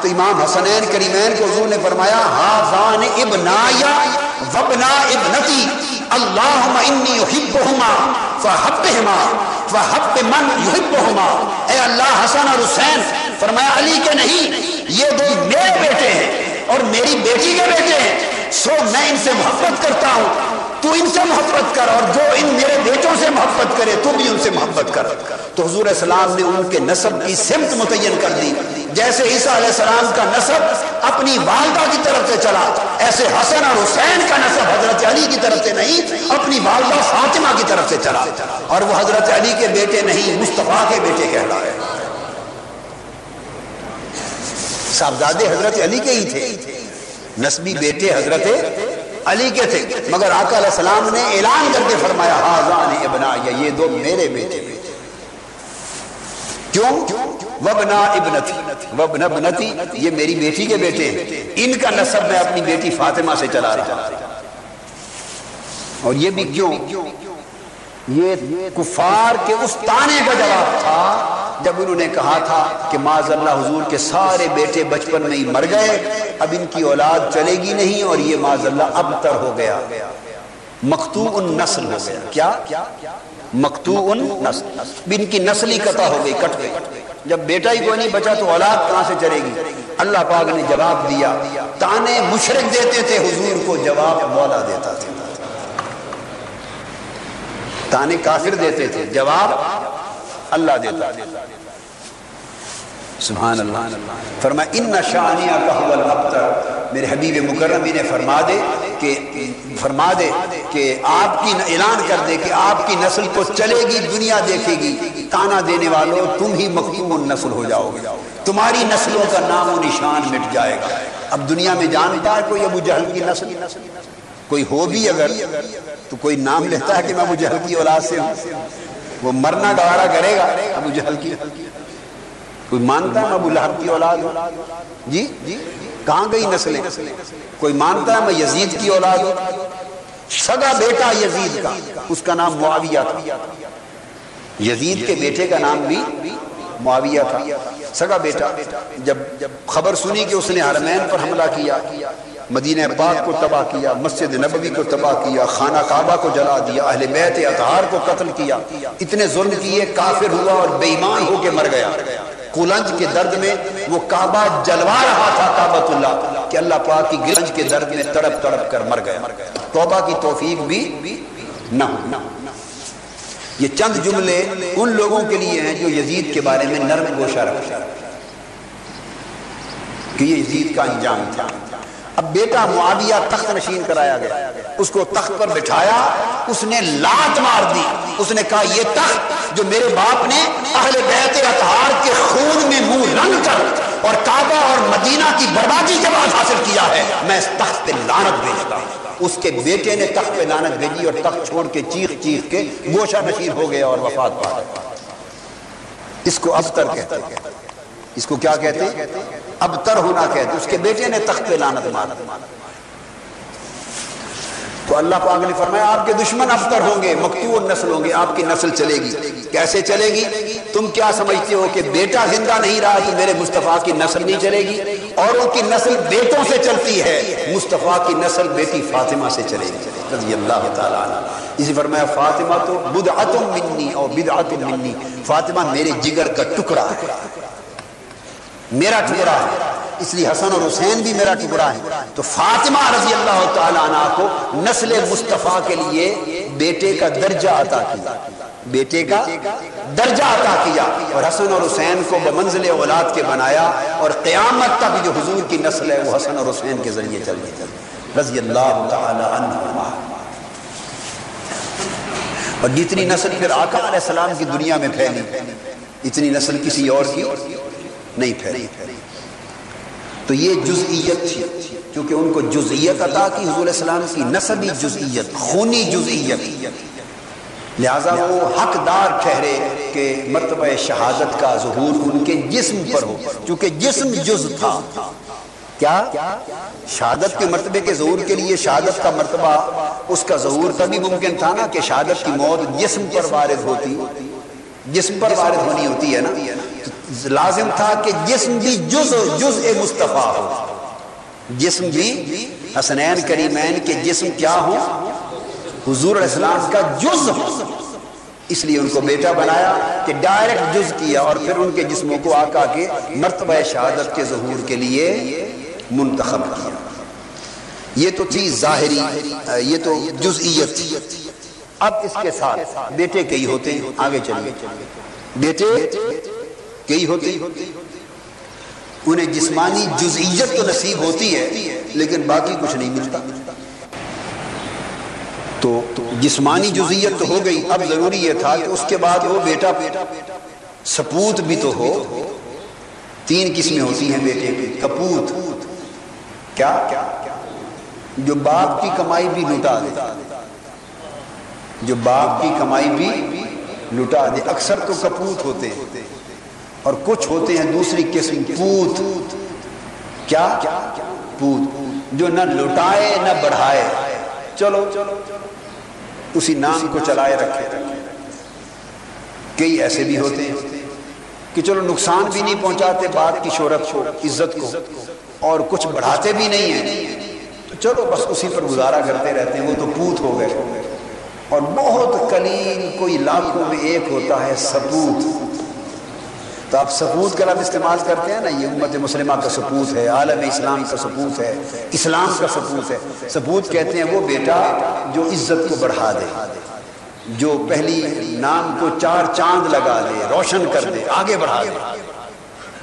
تو امام حسنین کریمین کو حضور نے فرمایا حاضان ابنایا وبنا ابنتی، اللہم انی فحبہما، فحب من یحبہما۔ اے اللہ حسن اور حسین فرمایا، علی کے نہیں، یہ دو میرے بیٹے ہیں اور میری بیٹی کے بیٹے ہیں۔ سو میں ان سے محبت کرتا ہوں۔ تو ان سے محبت کر اور جو ان میرے بیٹوں سے محبت کرے، تو بھی ان سے محبت کر۔ تو حضور السلام نے ان کے نصب کی سمت متعین کر دی۔ جیسے عیسیٰ علیہ السلام کا نصب اپنی والدہ کی طرف سے چلا، ایسے حسن اور حسین کا نصب حضرت علی کی طرف سے نہیں، اپنی والدہ فاطمہ کی طرف سے چلا۔ اور وہ حضرت علی کے بیٹے نہیں، مصطفیٰ کے بیٹے کہلا ہے صاحبزادے حضرت علی کے ہی تھے۔ نسبی بیٹے حضرت علی کے تھے۔ مگر آقا علیہ السلام نے اعلان کر کے فرمایا حاضان ابنا یہ دو میرے بیٹے بیٹے کیوں؟ وبنا ابنتی وبنا ابنتی، یہ میری بیٹی کے بیٹے ہیں۔ ان کا نصب میں اپنی بیٹی فاطمہ سے چلا رہا اور یہ بھی کیوں؟ یہ کفار کے اس تانے کا جواب تھا جب انہوں نے کہا تھا کہ معذ اللہ حضور کے سارے بیٹے بچپن میں ہی مر گئے، اب ان کی اولاد چلے گی نہیں اور یہ معذ اللہ اب تر ہو گیا۔ مقتوع نسل ہو گیا۔ کیا؟ مقتوع نسل ان کی نسلی قطع ہو گئی، کٹ گئی۔ جب بیٹا ہی کوئی نہیں بچا تو اولاد کہاں سے چلے گی؟ اللہ پاک نے جواب دیا، تانے مشرق دیتے تھے، حضور کو جواب مولا دیتا تھا۔ تانے کافر دیتے تھے، جواب اللہ دیتا سبحان اللہ۔ فرمایا، ان شانیہ کا حول میرے حبیب مکرمی جی نے فرما دے کہ، فرما دے کہ آپ کی اعلان کر دے کہ آپ کی نسل کو چلے گی، دنیا دیکھے گی، تانا دینے والوں، تم ہی مختوم نسل ہو جاؤ گے۔ تمہاری نسلوں کا نام و نشان مٹ جائے گا۔ اب دنیا میں جانتا ہے کوئی ابو جہل کی نسل۔ کوئی ہو بھی اگر تو کوئی نام لیتا ہے کہ میں ابو جہل کی اولاد سے ہوں۔ وہ مرنا گوارا کرے گا ابو جہل کی کوئی مانتا ہے میں ابو لہب کی اولاد ہوں؟ جی؟ کہاں گئی نسلیں؟ کوئی مانتا ہے میں یزید کی اولاد ہوں؟ سگا بیٹا یزید کا، اس کا نام معاویہ تھا۔ یزید کے بیٹے کا نام بھی معاویہ تھا۔ سگا بیٹا، جب خبر سنی کہ اس نے حرمین پر حملہ کیا مدینہ پاک کو تباہ کیا، مسجد نبوی کو تباہ کیا، خانہ کعبہ کو جلا دیا، اہل بیت اطہار کو قتل کیا۔ اتنے ظلم کیے، کافر ہوا اور بے ایمان ہو کے مر گیا۔ کلنج کے درد میں وہ کعبہ جلوا رہا تھا کعبۃ اللہ، کہ اللہ پاک کی گرنج کے درد میں تڑپ تڑپ کر مر گیا۔ توبہ کی توفیق بھی نہ ہو۔ یہ چند جملے ان لوگوں کے لیے ہیں جو یزید کے بارے میں نرم گوشہ رکھتے کہ یہ یزید کا انجام تھا۔ اب بیٹا معاویہ تخت نشین کرایا گیا۔ اس کو تخت پر بٹھایا، اس نے لات مار دی۔ اس نے کہا، یہ تخت جو میرے باپ نے اہل بیت اطہار کے خون میں منہ رنگ کر اور کعبہ اور مدینہ کی بربادی کے بعد حاصل کیا ہے، میں اس تخت پہ لانت بھیجتا ہوں۔ اس کے بیٹے نے تخت پہ لانت بھیجی اور تخت چھوڑ کے چیخ چیخ کے گوشہ نشین ہو گیا اور وفات پا گیا۔ اس کو ابتر کہتے ہیں۔ اس کو کیا کہتے ہیں؟ ابتر ہونا کہتے اس کے بیٹے نے تخت پہ لانت مارا تو اللہ پاک نے فرمایا، آپ کے دشمن ابتر ہوں گے، مقتول نسل ہوں گے، آپ کی نسل چلے گی۔ کیسے چلے گی؟ تم کیا سمجھتے ہو کہ بیٹا زندہ نہیں رہا تو میرے مصطفیٰ کی نسل نہیں چلے گی؟ اور ان کی نسل بیٹوں سے چلتی ہے۔ مصطفیٰ کی نسل بیٹی فاطمہ سے چلے گی۔ رضی اللہ تعالیٰ عنہ۔ اسی فرمایا، فاطمہ تو بدعت منی اور بدعت منی۔ فاطمہ میرے جگر کا ٹکڑا ہے۔ میرا ٹکڑا ہے۔ اس لیے حسن اور حسین بھی میرا ٹکڑا ہے۔ تو فاطمہ رضی اللہ تعالیٰ عنہ کو نسل مصطفیٰ کے لیے بیٹے کا درجہ عطا کیا۔ بیٹے کا درجہ عطا کیا۔ اور حسن اور حسین کو بمنزل اولاد کے بنایا۔ اور قیامت تک جو حضور کی نسل ہے وہ حسن اور حسین کے ذریعے چل گئی رضی اللہ تعالیٰ عنہ۔ اور جتنی نسل پھر آقا علیہ السلام کی دنیا میں پھیلی، اتنی نسل کسی اور کی۔ نہیں پھیلی تو یہ جزئیت تھی، کیونکہ ان کو جزئیت عطا کی، حضور السلام کی نسبی جزئیت، خونی جزئیت۔ لہذا وہ حقدار ٹھہرے کہ مرتبہ شہادت کا ظہور ان کے جسم پر ہو کیونکہ جسم جز تھا۔ کیا؟ شہادت کے مرتبے کے ظہور کے لیے شہادت کا مرتبہ اس کا ظہور تبھی ممکن تھا نا کہ شہادت کی موت جسم پر وارد ہوتی، جسم پر وارد ہونی ہوتی ہے نا۔ لازم تھا کہ جسم بھی جز جز مصطفیٰ ہو۔ جسم بھی حسنین کریمین کے جسم کیا ہو؟ حضور علیہ السلام کا جز ہو۔ اس لیے ان کو بیٹا بنایا کہ ڈائریکٹ جز کیا اور پھر ان کے جسموں کو آقا کے مرتبہ شہادت کے ظہور کے لیے منتخب کیا۔ یہ تو تھی ظاہری، یہ تو جزئیت۔ تھی اب اس کے ساتھ بیٹے کئی ہوتے ہیں، آگے چلیے۔ بیٹے کئی ہوتی انہیں جسمانی جزئیت تو نصیب ہوتی ہے، لیکن باقی کچھ نہیں ملتا۔ تو جسمانی جزئیت تو ہو گئی، اب ضروری یہ تھا کہ اس کے بعد وہ بیٹا سپوت بھی تو ہو۔ تین قسمیں ہوتی ہیں بیٹے کی، کپوت۔ کیا؟ جو باپ کی کمائی بھی لٹا دے۔ جو باپ کی کمائی بھی لٹا دے۔ اکثر تو کپوت ہوتے ہیں۔ اور کچھ ہوتے ہیں دوسری قسم پوت. کیا؟ پوت. جو نہ لٹائے نہ بڑھائے. چلو. اسی نام کو چلائے رکھے. کئی ایسے بھی ہوتے ہیں کہ چلو نقصان بھی نہیں پہنچاتے بات کی شہرت کو، عزت کو، اور کچھ بڑھاتے بھی نہیں ہیں. تو چلو بس اسی پر گزارا کرتے رہتے ہیں، وہ تو پوت ہو گئے. اور بہت قلیل کوئی لاکھوں میں ایک ہوتا ہے سپوت تو آپ سپوت کا لفظ استعمال کرتے ہیں نا؟ یہ امت مسلمہ کا سپوت ہے، عالم اسلام کا سپوت ہے، اسلام کا سپوت ہے۔ سپوت کہتے ہیں وہ بیٹا جو عزت کو بڑھا دے، جو پہلی نام کو چار چاند لگا دے، روشن کر دے، آگے بڑھا دے۔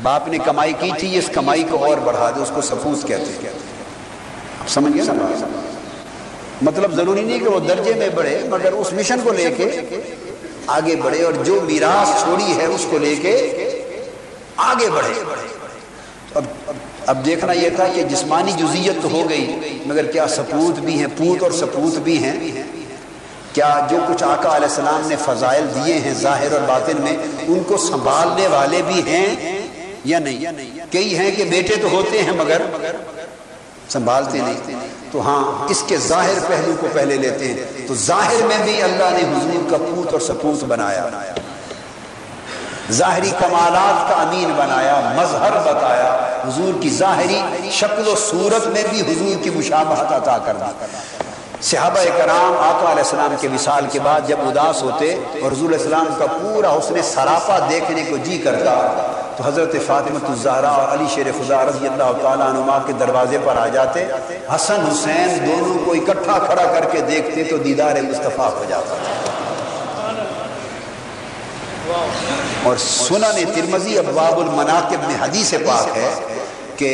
باپ نے کمائی کی تھی، اس کمائی کو اور بڑھا دے، اس کو سپوت کہتے ہیں۔ سمجھ گیا نا مطلب ضروری نہیں کہ وہ درجے میں بڑھے، مگر اس مشن کو لے کے آگے بڑھے اور جو میراث چھوڑی ہے، اس کو لے کے آگے بڑھے۔ اب اب دیکھنا یہ تھا کہ جسمانی جزیت تو ہو گئی، مگر کیا سپوت بھی ہیں؟ پوت اور سپوت بھی ہیں۔ کیا جو کچھ آقا علیہ السلام نے فضائل دیے ہیں ظاہر اور باطن میں، ان کو سنبھالنے والے بھی ہیں یا نہیں؟ کئی ہیں کہ بیٹے تو ہوتے ہیں مگر سنبھالتے نہیں۔ تو ہاں اس کے ظاہر پہلو کو پہلے لیتے ہیں۔ تو ظاہر میں بھی اللہ نے حضور کا پوت اور سپوت بنایا۔ ظاہری کمالات کا امین بنایا، مظہر بتایا، حضور کی ظاہری شکل و صورت میں بھی حضور کی مشابہت عطا کر دی صحابہ کرام، آقا علیہ السلام کے مثال کے بعد جب اداس ہوتے اور حضور علیہ السلام کا پورا حسن سراپا دیکھنے کو جی کرتا، تو حضرت فاطمۃ الزہرا اور علی شیر خدا رضی اللہ تعالیٰ عنما کے دروازے پر آ جاتے۔ حسن، حسین دونوں کو اکٹھا کھڑا کر کے دیکھتے تو دیدار مصطفیٰ ہو جاتا۔ اور سنن ترمزی ابواب المناقب میں حدیث پاک ہے کہ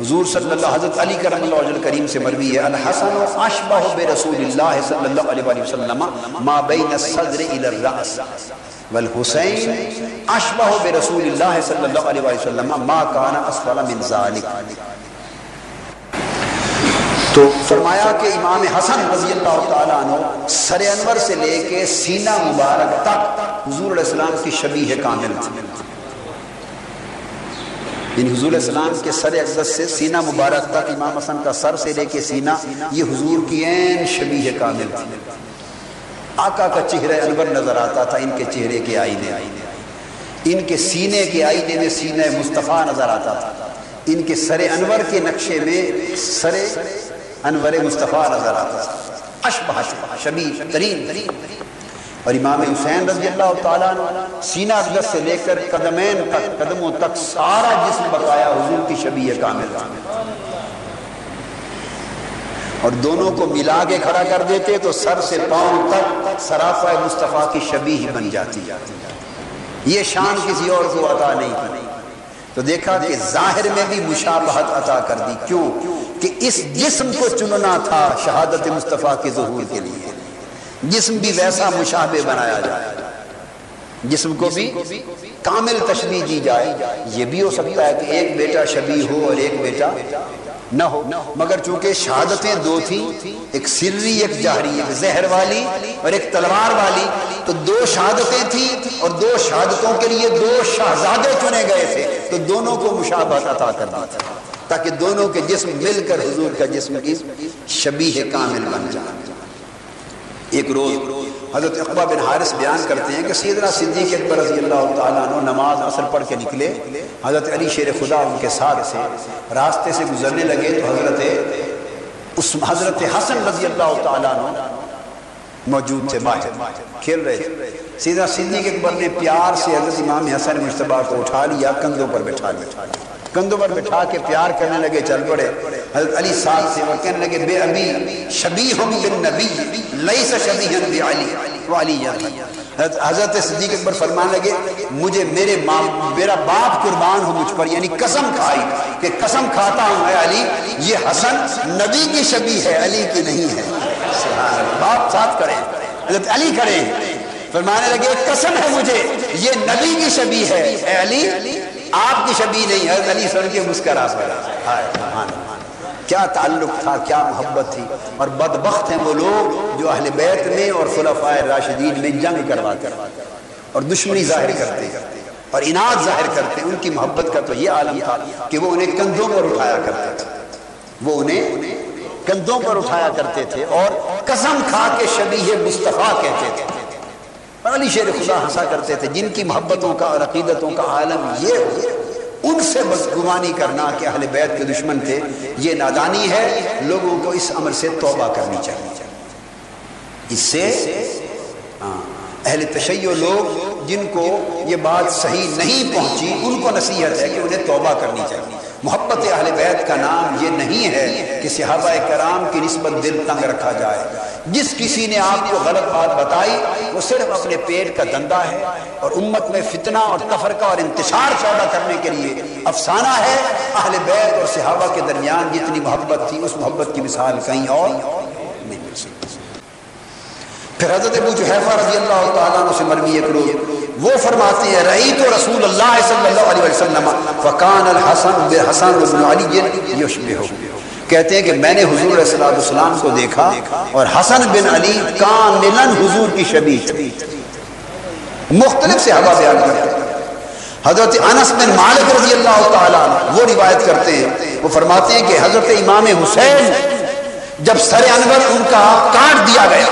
حضور صلی اللہ حضرت علی کرم اللہ علیہ کریم سے مروی ہے، الحسن اشبہ برسول اللہ صلی اللہ علیہ وسلم ما بین الصدر الى الرأس. والحسین اشبہ برسول اللہ صلی اللہ علیہ وسلم ما کان اسفل من ذالک تو فرمایا کہ امام حسن رضی اللہ تعالیٰ عنہ سر انور سے لے کے سینہ مبارک تک حضور علیہ السلام کی شبیہ کامل تھی۔ یعنی حضور علیہ السلام کے سر اقدس سے سینہ مبارک تک امام حسن کا سر سے لے کے سینہ یہ حضور کی این شبیہ کامل تھی۔ آقا کا چہرہ انور نظر آتا تھا ان کے چہرے کے آئینے۔ ان کے سینے کے آئینے میں سینہ مصطفیٰ نظر آتا تھا۔ ان کے سر انور کے نقشے میں سر انور مصطفیٰ نظر آتا اشبہ شبیہ ترین اور امام حسین رضی اللہ تعالیٰ سینہ اقدس سے لے کر قدمین تک، قدموں تک سارا جسم بقایا حضور کی شبیہ کامل۔ اور دونوں کو ملا کے کھڑا کر دیتے تو سر سے پاؤں تک سرافہ مصطفیٰ کی شبیہ بن جاتی۔ یہ شان کسی اور کو عطا نہیں۔ تو دیکھا کہ ظاہر میں بھی مشابہت عطا کر دی۔ کیوں؟ کہ اس جسم کو چننا تھا شہادت مصطفیٰ کے ظہور کے لیے۔ جسم بھی ویسا مشابہ بنایا جائے۔ جسم کو بھی کامل تشبیح دی جائے۔ یہ بھی ہو سکتا ہے کہ ایک بیٹا شبیہ ہو اور ایک بیٹا نہ ہو۔ مگر چونکہ شہادتیں دو تھیں، ایک سری، ایک جہری، ایک زہر والی اور ایک تلوار والی، تو دو شہادتیں تھیں اور دو شہادتوں کے لیے دو شہزادے چنے گئے تھے، تو دونوں کو مشابہت عطا کر دی تاکہ دونوں کے جسم مل کر حضور کا جسم کی شبیہ کامل بن جائے۔ ایک روز حضرت اقبا بن حارث بیان کرتے ہیں کہ سیدنا صدیق اکبر رضی اللہ تعالیٰ عنہ نماز اثر پڑھ کے نکلے۔ حضرت علی شیر خدا ان کے ساتھ سے راستے سے گزرنے لگے تو حضرت اس حضرت حسن رضی اللہ تعالیٰ عنہ موجود تھے باہر کھیل رہے تھے۔ سیدنا صدیق اکبر نے پیار سے حضرت امام حسن مشتبہ کو اٹھا لیا، کندھوں پر بٹھا لیا۔ کندھوں پر بٹھا کے پیار کرنے لگے، چل پڑے۔ حضرت علی ساتھ سے وہ کہنے لگے، بے ابی شبیہ بن نبی لیس شبیہ بی علی وہ علی حضرت حضرت صدیق اکبر فرمانے لگے، مجھے میرے ماں میرا باپ قربان ہو مجھ پر یعنی قسم کھائی کہ قسم کھاتا ہوں اے علی، یہ حسن نبی کی شبیہ ہے، علی کی نہیں ہے۔ باپ ساتھ کرے حضرت علی کرے فرمانے لگے، قسم ہے مجھے، یہ نبی کی شبیہ ہے، اے علی۔ آپ کی شبیہ نہیں، حضرت علی سر کے مسکرا پڑا کیا تعلق تھا، کیا محبت تھی۔ اور بدبخت ہیں وہ لوگ جو اہل بیت میں اور خلفاء راشدین میں جنگ کروا کر اور دشمنی ظاہر کرتے اور انعد ظاہر کرتے ان کی محبت کا تو یہ عالم تھا کہ وہ انہیں کندھوں پر اٹھایا کرتے تھے۔ وہ انہیں کندھوں پر اٹھایا کرتے تھے اور قسم کھا کے شبیہ مصطفیٰ کہتے تھے۔ علی شیر خدا ہنسا کرتے تھے، جن کی محبتوں کا اور عقیدتوں کا عالم یہ ہو، ان سے بدگمانی کرنا کہ اہل بیت کے دشمن تھے، یہ نادانی ہے، لوگوں کو اس عمر سے توبہ کرنی چاہیے۔ اس سے ہاں، اہل تشیع لوگ جن کو یہ بات صحیح نہیں پہنچی، ان کو نصیحت ہے کہ انہیں توبہ کرنی چاہیے۔ محبت اہل بیت کا نام یہ نہیں ہے کہ صحابہ کرام کی نسبت دل تنگ رکھا جائے۔ جس کسی نے آپ کو غلط بات بتائی، وہ صرف اپنے پیٹ کا دندہ ہے اور امت میں فتنہ اور تفرقہ اور انتشار پیدا کرنے کے لیے افسانہ ہے۔ اہل بیت اور صحابہ کے درمیان جتنی محبت تھی، اس محبت کی مثال کہیں اور نہیں مل سکتی۔ پھر حضرت ابو جحیفہ رضی اللہ تعالیٰ سے مروی ایک روز۔ وہ فرماتے ہیں رئی تو رسول اللہ صلی اللہ علیہ وسلم فقان الحسن بحسن بن علی یشبہ کہتے ہیں کہ میں نے حضور علیہ وسلم کو دیکھا اور حسن بن علی کاملا حضور کی شبیہ تھی۔ مختلف صحابہ بیان کرتے ہیں۔ حضرت انس بن مالک رضی اللہ تعالیٰ وہ روایت کرتے ہیں۔ وہ فرماتے ہیں کہ حضرت امام حسین، جب سر انور ان کا کاٹ دیا گیا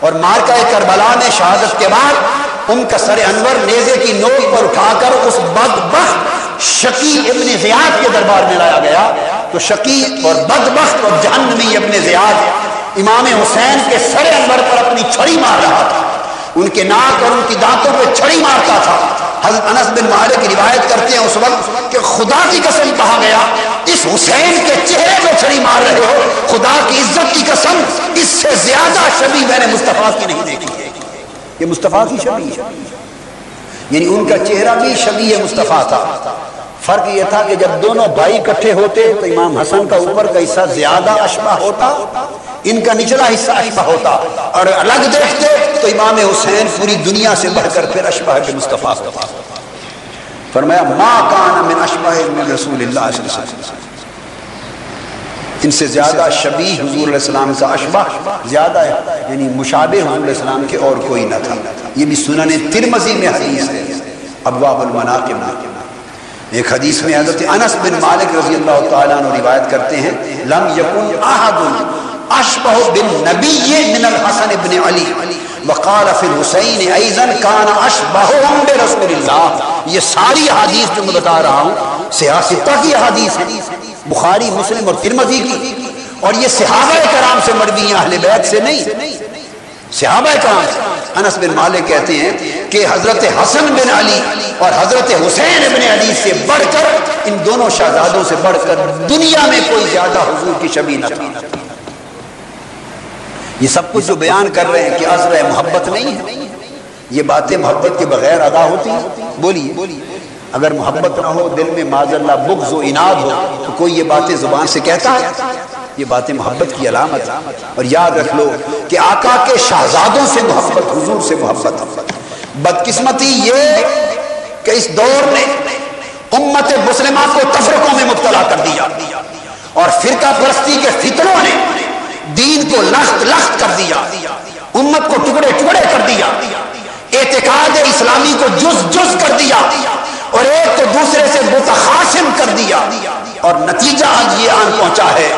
اور مارکہ کربلا میں شہادت کے بعد ان کا سر انور نیزے کی نوک پر اٹھا کر اس بدبخت شکی ابن زیاد کے دربار میں لایا گیا تو شکی اور بدبخت اور جہنمی ابن زیاد امام حسین کے سر انور پر اپنی چھڑی مار رہا تھا۔ ان کے ناک اور ان کی دانتوں پہ چھڑی مارتا تھا۔ حضرت انس بن مالک کی روایت کرتے ہیں اس وقت کہ خدا کی قسم کہا گیا، اس حسین کے چہرے پہ چھڑی مار رہے ہو، خدا کی عزت کی قسم، اس سے زیادہ شبی میں نے مصطفیٰ کی نہیں دیکھی۔ یہ مصطفیٰ کی شبی ہے۔ یعنی ان کا چہرہ بھی شبی مصطفیٰ تھا فرق یہ تھا کہ جب دونوں بھائی کٹھے ہوتے تو امام حسن کا اوپر کا حصہ زیادہ اشبہ ہوتا، ان کا نچلا حصہ اشبہ ہوتا۔ اور الگ دیکھتے تو امام حسین پوری دنیا سے بڑھ کر پھر اشبہ کے مصطفیٰ فرمایا، ما کان من اشبہ من رسول اللہ صلی اللہ علیہ وسلم۔ ان سے زیادہ شبیہ حضور علیہ السلام کا اشبہ زیادہ ہے یعنی مشابہ حضور علیہ السلام کے اور کوئی نہ تھا۔ یہ بھی سنن ترمزی میں حدیث ہے۔ ابواب المناقب۔ میں ایک حدیث میں حضرت انس بن مالک رضی اللہ تعالیٰ عنہ روایت کرتے ہیں، لم یکن احد اشبہ بن نبی من الحسن بن علی۔ وقال فی الحسین ایزن کان اشبہ برسول اللہ۔ یہ ساری حدیث جو میں بتا رہا ہوں سیاستہ کی حدیث ہے۔ بخاری، مسلم اور ترمذی کی۔ اور یہ صحابہ کرام سے مروی ہیں، اہل بیت سے نہیں۔ صحابہ کرام سے انس بن مالک کہتے ہیں کہ حضرت حسن بن علی اور حضرت حسین بن علی سے بڑھ کر، ان دونوں شہزادوں سے بڑھ کر دنیا میں کوئی زیادہ حضور کی شبی نہ تھی۔ یہ سب کچھ جو بیان کر رہے ہیں کہ عزر محبت نہیں ہے۔ یہ باتیں محبت کے بغیر ادا ہوتی ہیں۔ بولیے۔ اگر محبت نہ ہو، دل میں معذ اللہ بغض و اناد ہو، تو کوئی یہ باتیں زبان سے کہتا ہے؟ یہ باتیں محبت کی علامت اور یاد رکھ لو کہ آقا کے شہزادوں سے محبت، حضور سے محبت۔ بدقسمتی یہ کہ اس دور نے امت مسلمہ کو تفرقوں میں مبتلا کر دیا۔ اور فرقہ پرستی کے فتنوں نے دین کو لخت لخت کر دیا۔ امت کو ٹکڑے ٹکڑے کر دیا۔ اعتقاد اسلامی کو جز جز کر دیا۔ اور ایک تو دوسرے سے متخاصم کر دیا۔ اور نتیجہ آج یہ آن پہنچا ہے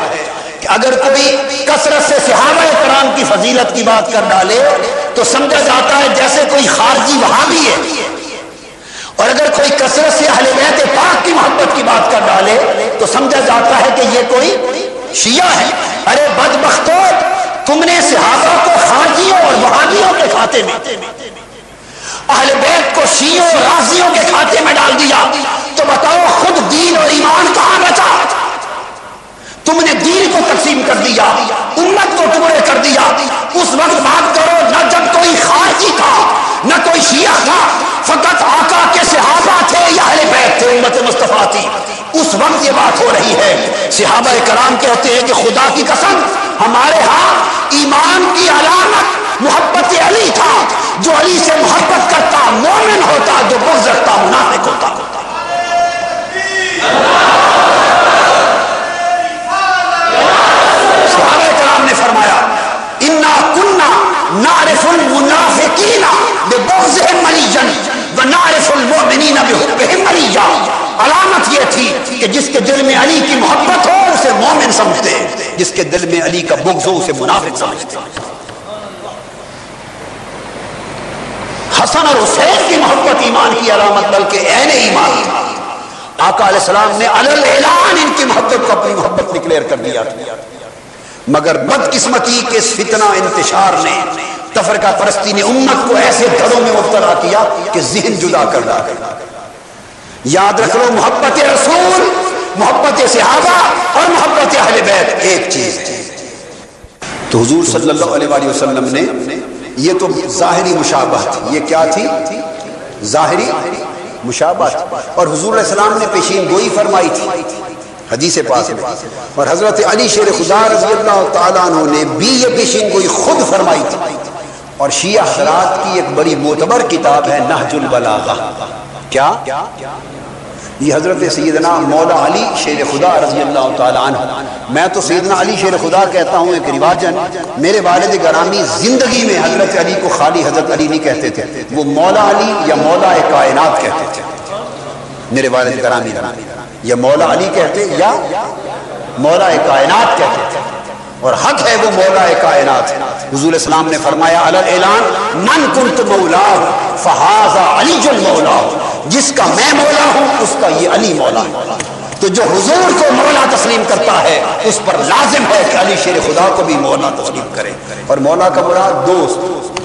کہ اگر کوئی کثرت سے صحابہ کرام کی فضیلت کی بات کر ڈالے تو سمجھا جاتا ہے جیسے کوئی خارجی وہاں بھی ہے۔ اور اگر کوئی کثرت سے اہل بیت پاک کی محبت کی بات کر ڈالے تو سمجھا جاتا ہے کہ یہ کوئی شیعہ ہے۔ ارے بدبختو تم نے صحابہ کو خارجیوں اور وہابیوں کے کھاتے میں اہل بیت کو شیعوں اور رازیوں کے کھاتے میں ڈال دیا۔ تو بتاؤ خود دین اور ایمان کہاں بچا؟ تم نے دین کو تقسیم کر دیا، امت کو ٹکڑے کر دیا۔ اس وقت بات کرو، نہ جب کوئی خارجی تھا، نہ کوئی شیعہ تھا، فقط آقا کے صحابہ تھے یا اہل بیت تھے، امت مصطفیٰ تھی۔ اس وقت یہ بات ہو رہی ہے، صحابہ کرام کہتے ہیں کہ خدا کی قسم، ہمارے ہاں ایمان کی علامت محبت علی تھا، جو علی سے محبت کرتا، مومن ہوتا، جو بغض رکھتا منافق ہوتا۔ صحابہ کرام نے فرمایا، انا کننا نعرف المنافقین ببغضهم ملیجن ونعرف المؤمنین بحبهم ملیجا علامت یہ تھی کہ جس کے دل میں علی کی محبت ہو، اسے مومن سمجھتے، جس کے دل میں علی کا بغض ہو، اسے منافق سمجھتے۔ حسن اور حسین کی محبت ایمان کی علامت، بلکہ عین ایمان۔ آقا علیہ السلام نے علل اعلان ان کی محبت کو اپنی محبت ڈکلیئر کر دیا۔ مگر بدقسمتی کے فتنہ انتشار نے تفرقہ پرستی نے امت کو ایسے دھڑوں میں مبتلا کیا کہ ذہن جدا کر ڈالا یاد رکھ لو، محبت رسول، محبت صحابہ اور محبت اہل بیت، ایک چیز۔ تو حضور صلی اللہ علیہ وآلہ وسلم نے یہ تو ظاہری مشابہ تھی۔ یہ کیا تھی؟ ظاہری مشابہ اور حضور علیہ السلام نے پیشین گوئی فرمائی تھی حدیث پاس میں۔ اور حضرت علی شیر خدا رضی اللہ تعالیٰ عنہ نے بھی یہ پیشین گوئی خود فرمائی تھی۔ اور شیعہ حضرات کی ایک بڑی معتبر کتاب ہے نہج البلاغہ۔ کیا؟ یہ حضرت سیدنا مولا علی شیر خدا رضی اللہ تعالیٰ عنہ۔ میں تو سیدنا علی شیر خدا کہتا ہوں، ایک رواجن، میرے والد گرامی زندگی میں حضرت علی کو خالی حضرت علی نہیں کہتے تھے، وہ مولا علی یا مولا کائنات کہتے تھے۔ میرے والد گرامی یا مولا علی کہتے یا مولا کائنات کہتے تھے؟ اور حق ہے وہ مولا کائنات۔ حضور اسلام نے فرمایا اعلان، من کنت مولا فہذا علی المولا جس کا میں مولا ہوں، اس کا یہ علی مولا۔ ہے تو جو حضور کو مولا تسلیم کرتا ہے، اس پر لازم ہے کہ علی شیر خدا کو بھی مولا تسلیم کرے۔ اور مولا کا مراد دوست۔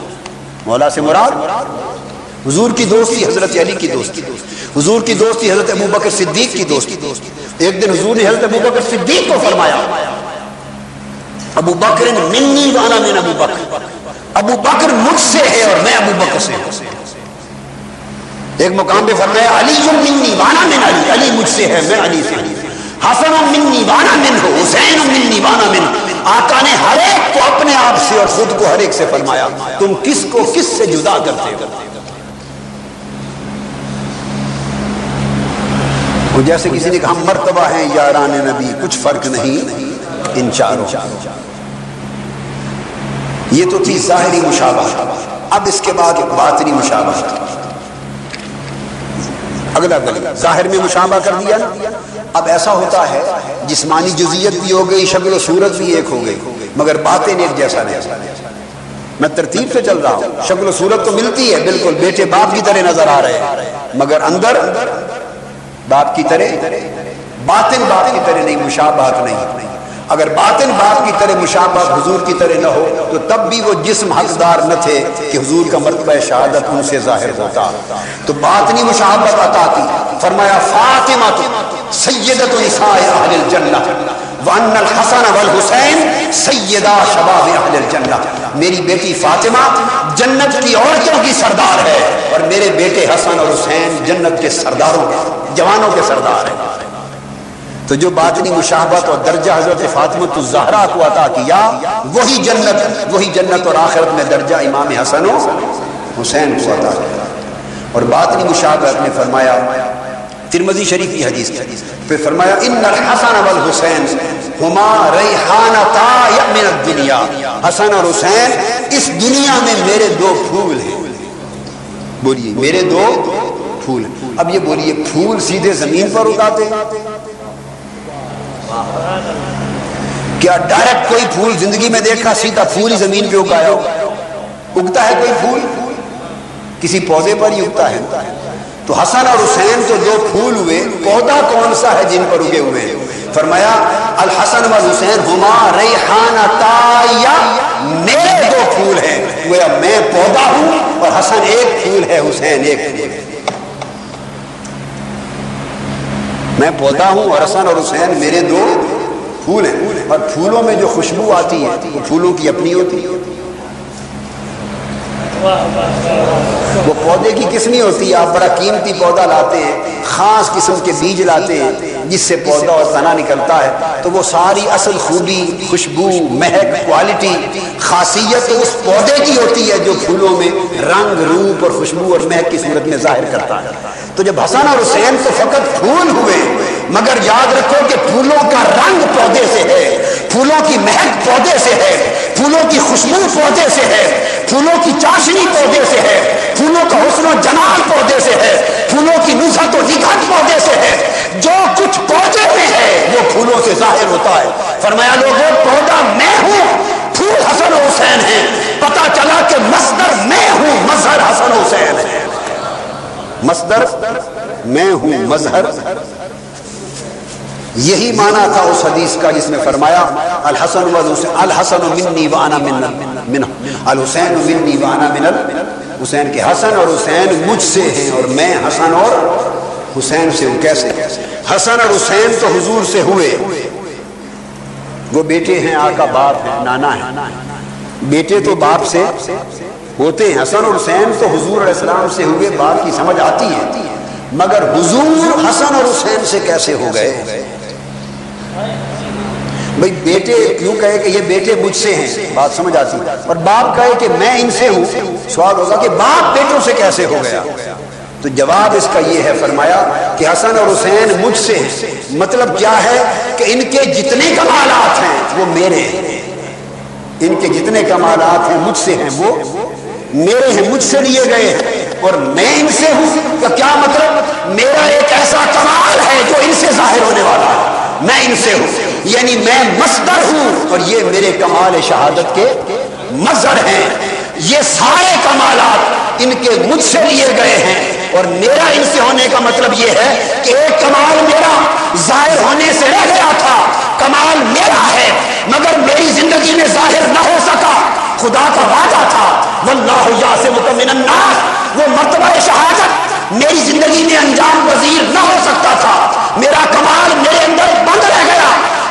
مولا سے مراد حضور کی دوستی حضرت علی کی دوستی حضور کی دوستی حضرت ابو بکر صدیق کی دوستی ایک دن حضور نے حضرت ابو بکر صدیق کو فرمایا، ابو بکر منی والا من ابو بکر۔ ابو بکر مجھ سے ہے اور میں ابو بکر سے ہوں۔ ایک مقام پہ فرمایا، علی منی وانا من علی علی مجھ سے ہے، میں علی سے حسن منی وانا من ہو، حسین منی وانا من۔ آقا نے ہر ایک کو اپنے آپ سے اور خود کو ہر ایک سے فرمایا، تم کس کو کس سے جدا کرتے ہو؟ جیسے کسی نے کہا مرتبہ ہیں، یاران نبی، کچھ فرق نہیں، ان چاروں یہ تو تھی ظاہری مشابہ اب اس کے بعد باطنی مشابہ اگلا گلا ظاہر میں مشابہ کر دیا۔ اب ایسا ہوتا ہے، جسمانی جزیت بھی ہو گئی، شکل و صورت بھی ایک ہو گئی، مگر باتیں ایک جیسا نہیں۔ میں ترتیب سے چل رہا ہوں۔ شکل و صورت تو ملتی ہے، بالکل بیٹے باپ کی طرح نظر آ رہے ہیں، مگر اندر باپ کی طرح، باطن باپ کی طرح نہیں، مشابہت نہیں۔ اگر باطن باپ کی طرح مشابہت حضور کی طرح نہ ہو، تو تب بھی وہ جسم حقدار نہ تھے کہ حضور کا مرتبہ شہادت ان سے ظاہر ہوتا۔ تو باطنی مشابہت عطا کی۔ فرمایا، فاطمہ سیدت نساء اہل الجنہ، وان الحسن والحسین سیدہ شباب اہل الجنہ۔ میری بیٹی فاطمہ جنت کی عورتوں کی سردار ہے اور میرے بیٹے حسن اور حسین جنت کے سرداروں، جوانوں کے سردار ہیں۔ تو جو باطنی مشاہبت اور درجہ حضرت فاطمت الزہرا کو عطا کیا، وہی جنت وہی جنت اور آخرت میں درجہ امام حسن و حسین کو عطا کیا۔ اور باطنی مشاہبت نے فرمایا ترمزی شریف کی حدیث پھر فرمایا، ان الحسن والحسین ہما ریحانتا من الدنیا۔ حسن اور حسین اس دنیا میں میرے دو پھول ہیں۔ بولیے، میرے دو پھول اب یہ بولیے، پھول سیدھے زمین پر اگاتے کیا ڈائریکٹ کوئی پھول زندگی میں دیکھا، سیدھا پھول ہی زمین پہ اگایا اگتا ہے کوئی پھول؟ کسی پودے پر ہی اگتا ہے۔ تو حسن اور حسین تو دو پھول ہوئے۔ پودا کون سا ہے جن پر اگے ہوئے؟ فرمایا، الحسن و حسین ہما ریحان تایا۔ میرے دو پھول ہیں۔ میں پودا ہوں اور حسن ایک پھول ہے، حسین ایک پھول۔ ہے میں پودا ہوں اور حسن اور حسین میرے دو پھول ہیں اور پھولوں میں جو خوشبو آتی ہے، وہ پھولوں کی اپنی ہوتی ہے۔ وہ پودے کی قسمی ہوتی ہے؟ آپ بڑا قیمتی پودا لاتے ہیں، خاص قسم کے بیج لاتے ہیں، جس سے پودا اور تنا نکلتا ہے۔ تو وہ ساری اصل خوبی، خوشبو، مہک کوالٹی خاصیت اس پودے کی ہوتی ہے جو پھولوں میں رنگ، روپ اور خوشبو اور مہک کی صورت میں ظاہر کرتا ہے۔ تو جب حسن اور حسین تو فقط پھول ہوئے، مگر یاد رکھو کہ پھولوں کا رنگ پودے سے ہے، پھولوں کی مہک پودے سے ہے، پھولوں کی خوشبو پودے سے ہے، پھولوں کی چاشنی پودے سے ہے، پھولوں کا حسن و جمال پودے سے ہے، پھولوں کی نظرت و نگہت پودے سے ہے۔ جو کچھ پودے میں ہے، وہ پھولوں سے ظاہر ہوتا ہے۔ فرمایا لوگوں پودا میں ہوں، پھول حسن حسین ہے پتا چلا کہ مصدر میں ہوں، مظہر حسن حسین ہے مصدر، میں ہوں مظہر۔ یہی معنی تھا اس حدیث کا جس میں فرمایا، الحسن الحسن منی وانا من من الحسین منی وانا من حسین کے حسن اور حسین مجھ سے ہیں اور میں حسن اور حسین سے ہوں۔ کیسے؟ حسن اور حسین تو حضور سے ہوئے۔ وہ بیٹے ہیں، آقا باپ ہیں، نانا ہے بیٹے تو باپ سے ہوتے ہیں۔ حسن اور حسین تو حضور علیہ السلام سے ہوئے باپ کی سمجھ آتی ہے۔ مگر حضور حسن اور حسین سے کیسے ہو گئے؟ بھائی بیٹے کیوں کہے کہ یہ بیٹے مجھ سے ہیں؟ بات سمجھ آتی۔ اور باپ کہے کہ میں ان سے ہوں۔ سوال ہوگا کہ باپ بیٹوں سے کیسے ہو گیا؟ تو جواب اس کا یہ ہے، فرمایا کہ حسن اور حسین مجھ سے مطلب کیا ہے کہ ان کے جتنے کمالات ہیں وہ میرے ہیں۔ ان کے جتنے کمالات ہیں مجھ سے ہیں وہ میرے ہیں مجھ سے لیے گئے ہیں اور میں ان سے ہوں تو کیا مطلب؟ میرا ایک ایسا کمال ہے جو ان سے ظاہر ہونے والا ہے۔ میں ان سے ہوں یعنی میں مصدر ہوں اور یہ میرے کمال شہادت کے مظہر ہیں۔ یہ سارے کمالات ان کے مجھ سے لیے گئے ہیں اور میرا ان سے ہونے کا مطلب یہ ہے کہ ایک کمال میرا ظاہر ہونے سے رہ گیا تھا، کمال میرا ہے، مگر میری زندگی میں ظاہر نہ ہو سکا۔ خدا کا وعدہ تھا، واللہ سے مکمن الناس۔ وہ مرتبہ شہادت میری زندگی میں انجام وزیر نہ ہو سکتا تھا۔ میرا کمال میرے اندر بند رہ گیا۔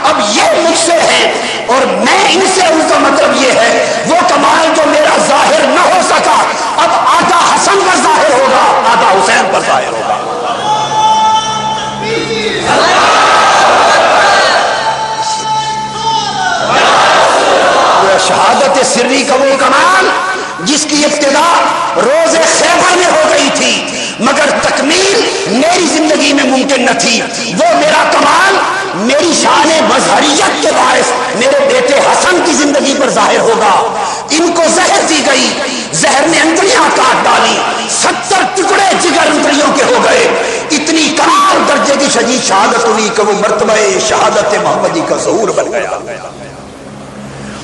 اب یہ مجھ سے ہے اور میں ان سے ان کا مطلب یہ ہے، وہ کمال جو میرا ظاہر نہ ہو سکا۔ اب آتا حسن پر ظاہر ہوگا آتا حسین پر ظاہر ہوگا۔ شہادت سری کا وہ کمال جس کی ابتدا روز خیبر میں ہو گئی تھی، مگر تکمیل میری زندگی میں ممکن نہ تھی۔ وہ میرا کمال میری شان مظہریت کے باعث میرے بیٹے حسن کی زندگی پر ظاہر ہوگا۔ ان کو زہر دی گئی، زہر نے انتڑیاں کاٹ ڈالی۔ ستر ٹکڑے جگر انتڑیوں کے ہو گئے۔ اتنی کمال درجے کی شدید شہادت ہوئی کہ وہ مرتبہ شہادت محمدی کا ظہور بن گیا۔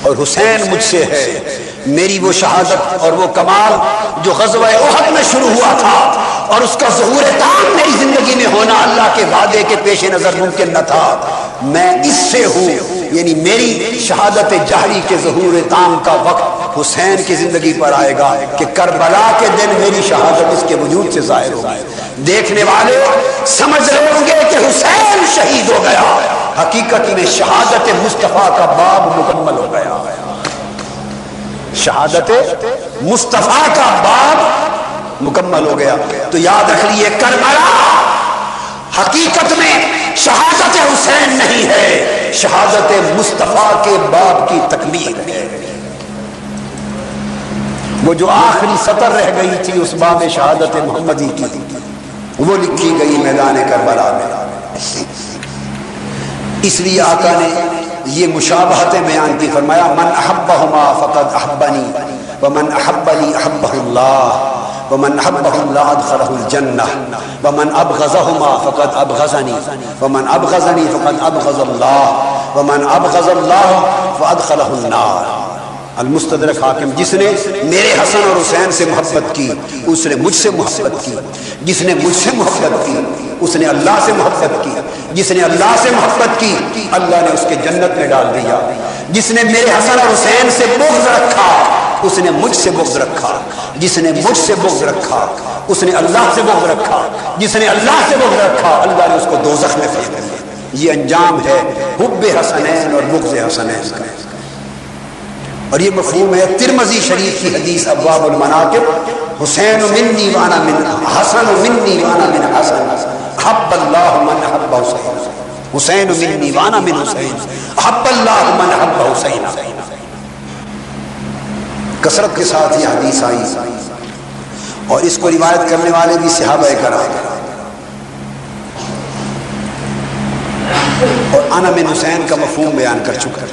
اور حسین مجھ سے ہے۔ میری وہ شہادت اور وہ کمال جو غزوہ احد میں شروع ہوا تھا اور اس کا ظہور تام میری زندگی میں ہونا اللہ کے وعدے کے پیش نظر ممکن نہ تھا۔ میں اس سے ہوں یعنی میری شہادت جہری کے ظہور تام کا وقت حسین کی زندگی پر آئے گا کہ کربلا کے دن میری شہادت اس کے وجود سے ظاہر ہوگی۔ دیکھنے والے سمجھ رہے ہوں گے کہ حسین شہید ہو گیا۔ حقیقت میں شہادت مصطفیٰ کا باب مکمل ہو گیا۔ شہادت مصطفیٰ کا باب مکمل ہو گیا۔ تو یاد رکھ لیے کربلا حقیقت میں شہادت حسین نہیں ہے۔ شہادت مصطفیٰ کے باب کی تکمیل ہے۔ وہ جو آخری سطر رہ گئی تھی اس باب شہادت محمدی کی، وہ لکھی گئی میدان کربلا میں۔ اس لیے آقا نے یہ مشابہتیں بیان کی، فرمایا، من احبہما فقد احبنی، ومن احبنی احبہ اللہ، ومن احبہ اللہ ادخلہ الجنہ، ومن ابغضہما فقد ابغضنی، ومن ابغضنی فقد ابغض اللہ، ومن ابغض اللہ فادخلہ النار. المستدرک حاکم، جس نے میرے حسن اور حسین سے محبت کی، اس نے مجھ سے محبت کی، جس نے مجھ سے محبت کی، اس نے اللہ سے محبت کی، جس نے اللہ سے محبت کی، اللہ نے اس کے جنت میں ڈال دیا۔ جس نے میرے حسن اور حسین سے بغض رکھا، اس نے مجھ سے بغض رکھا۔ جس نے مجھ سے بغض رکھا، اس نے اللہ سے بغض رکھا۔ جس نے اللہ سے بغض رکھا، اللہ نے اس کو دوزخ میں پھینک دیا۔ یہ انجام ہے حب حسنین اور بغض حسنین۔ اور یہ مفہوم ہے ترمزی شریف کی حدیث ابواب المناقب، حسین منی وانا من حسن منی وانا من حسن، حب اللہ من حب حسین حسین منی وانا من حسین، حب اللہ من حب حسین۔ کثرت کے ساتھ یہ حدیث آئی، اور اس کو روایت کرنے والے بھی صحابہ کرام۔ اور انا من حسین کا مفہوم بیان کر چکا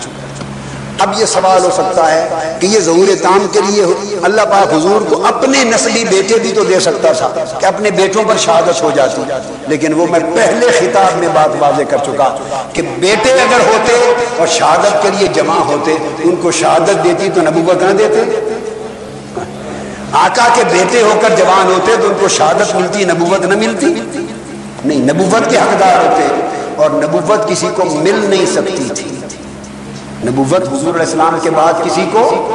اب یہ سوال ہو سکتا ہے کہ یہ ظہور تام کے لیے اللہ پاک حضور کو اپنے نسلی بیٹے بھی تو دے سکتا تھا کہ اپنے بیٹوں پر شہادت ہو جاتی۔ لیکن وہ میں پہلے خطاب میں بات واضح کر چکا کہ بیٹے اگر ہوتے اور شہادت کے لیے جمع ہوتے، ان کو شہادت دیتی تو نبوت نہ دیتے؟ آقا کے بیٹے ہو کر جوان ہوتے تو ان کو شہادت ملتی، نبوت نہ ملتی۔ نہیں، نبوت کے حقدار ہوتے اور نبوت کسی کو مل نہیں سکتی تھی۔ نبوت حضور علیہ السلام کے بعد کسی کو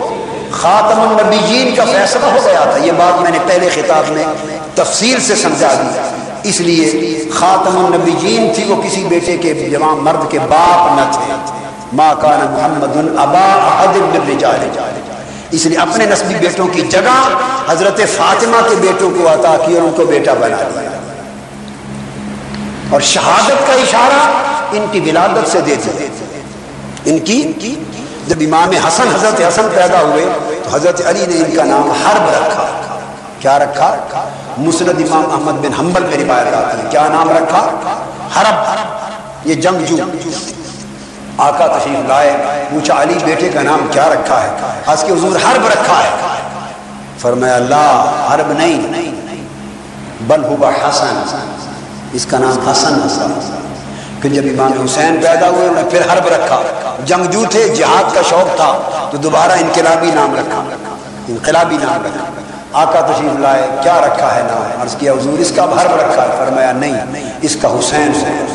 خاتم النبیین کا فیصلہ ہو گیا تھا، یہ بات میں نے پہلے خطاب میں تفصیل سے سمجھا دی۔ اس لیے خاتم النبیین تھی، وہ کسی بیٹے کے جوان مرد کے باپ نہ تھے۔ ما کان محمد ابا احد من الرجال۔ اس لیے اپنے نسبی بیٹوں کی جگہ حضرت فاطمہ کے بیٹوں کو عطا کی اور ان کو بیٹا بنا دیا۔ اور شہادت کا اشارہ ان کی ولادت سے دے دیا ان کی جب امام حسن، حضرت حسن پیدا ہوئے، تو حضرت علی نے ان کا نام حرب رکھا۔ کیا رکھا؟ مسند امام احمد بن حنبل میں روایت آتی ہے۔ کیا نام رکھا؟ حرب۔ یہ جنگ جو آقا تشریف لائے، پوچھا، علی، بیٹے کا نام کیا رکھا ہے؟ آج کے حضور، حرب رکھا ہے۔ فرمایا اللہ حرب نہیں۔ بل ہوا حسن۔ اس کا نام حسن حسن۔ پھر جب امام حسین پیدا ہوئے، انہوں نے پھر حرب رکھا۔ جنگجو تھے جہاد کا شوق تھا، تو دوبارہ انقلابی نام رکھا۔ انقلابی نام رکھا۔ آقا تشریف لائے، کیا رکھا ہے نام؟ عرض کیا، حضور، اس کا حرب رکھا ہے؟ فرمایا، نہیں، اس کا حسین ہے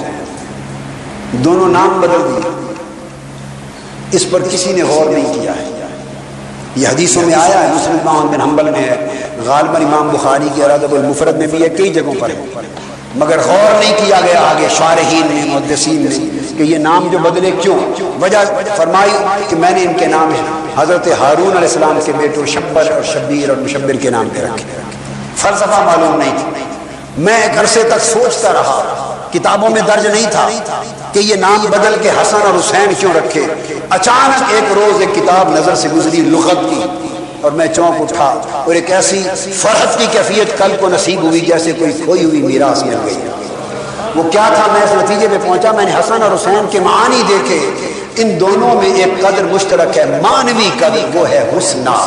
دونوں نام بدل دیے۔ اس پر کسی نے غور نہیں کیا ہے۔ یہ حدیثوں میں آیا ہے مسلم امام بن حنبل میں ہے، غالباً امام بخاری کی ارادب المفرد میں بھی ہے، کئی جگہوں پر ہے۔ مگر غور نہیں کیا گیا، آگے شارحین میں محدثین میں کہ یہ نام جو بدلے کیوں؟ وجہ فرمائی کہ میں نے ان کے نام حضرت ہارون علیہ السلام کے بیٹوں شبر اور شبیر اور مشبر کے نام پہ رکھے۔ فلسفہ معلوم نہیں۔ تھی میں ایک عرصے تک سوچتا رہا، کتابوں میں درج نہیں تھا کہ یہ نام بدل کے حسن اور حسین کیوں رکھے۔ اچانک ایک روز ایک کتاب نظر سے گزری لغت کی۔ اور میں چونک اٹھا اور ایک ایسی فرحت کی کیفیت کل کو نصیب ہوئی جیسے کوئی کھوئی ہوئی میراث مل گئی۔ وہ کیا تھا میں اس نتیجے میں پہنچا؟ میں نے حسن اور حسین کے معنی دیکھے۔ ان دونوں میں ایک قدر مشترک ہے۔ مانوی قدر، وہ ہے حسنا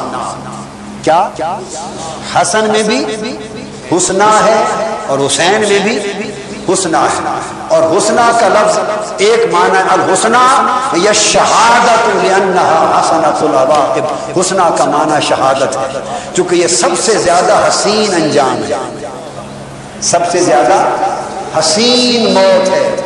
کیا؟ حسن میں بھی حسنا ہے اور حسین میں بھی۔ حسنا ہے۔ اور حسنا کا لفظ ایک معنی الحسنا یا شہادت حسنت العواقب۔ حسنا کا معنی شہادت ہے، چونکہ یہ سب سے زیادہ حسین انجام ہے۔ سب سے زیادہ حسین موت ہے۔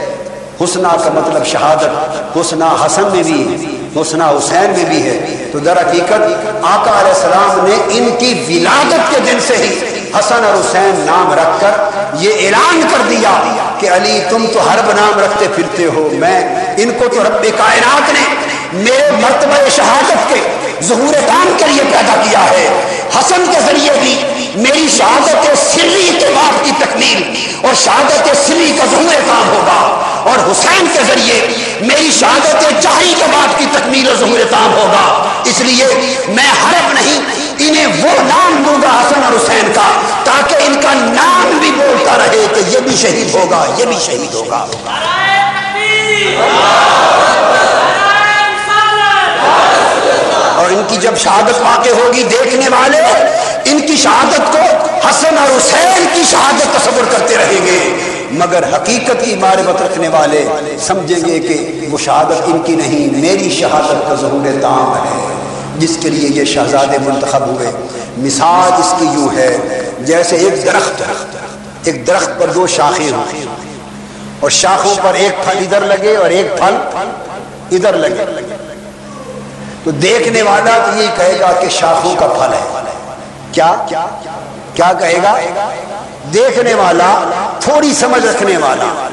حسنا کا مطلب شہادت حسنا حسن میں بھی ہے حسنا حسین میں بھی ہے۔ تو در حقیقت آقا علیہ السلام نے ان کی ولادت کے دن سے ہی حسن اور حسین نام رکھ کر یہ اعلان کر دیا کہ علی، تم تو حرب نام رکھتے پھرتے ہو، میں ان کو تو رب کائنات نے میرے مرتبہ شہادت کے ظہور کام کے لیے پیدا کیا ہے۔ حسن کے ذریعے بھی میری شہادت سری کے بعد کی تکمیل اور شہادت سری کا ظہور کام ہوگا اور حسین کے ذریعے میری شہادت چاہی کے بعد کی تکمیل اور ظہور کام ہوگا۔ اس لیے میں حرب نہیں، انہیں وہ نام دوں گا حسن اور حسین کا، تاکہ ان کا نام بھی بولتا رہے کہ یہ بھی شہید ہوگا، یہ بھی شہید ہوگا۔ اور ان کی جب شہادت واقع ہوگی دیکھنے والے، ان کی شہادت کو حسن اور حسین کی شہادت تصور کرتے رہیں گے۔ مگر حقیقت کی معرفت رکھنے والے سمجھیں گے کہ وہ شہادت ان کی نہیں، میری شہادت کا ظہور تام ہے۔ جس کے لیے یہ شہزادے منتخب ہوئے۔ مثال اس کی یوں ہے، جیسے ایک درخت ایک درخت پر دو شاخیں ہوں۔ اور شاخوں پر ایک پھل ادھر لگے اور ایک پھل ادھر لگے۔ تو دیکھنے والا تو یہ کہے گا کہ شاخوں کا پھل ہے۔ کیا؟ کیا کہے گا؟ دیکھنے والا، تھوڑی سمجھ رکھنے والا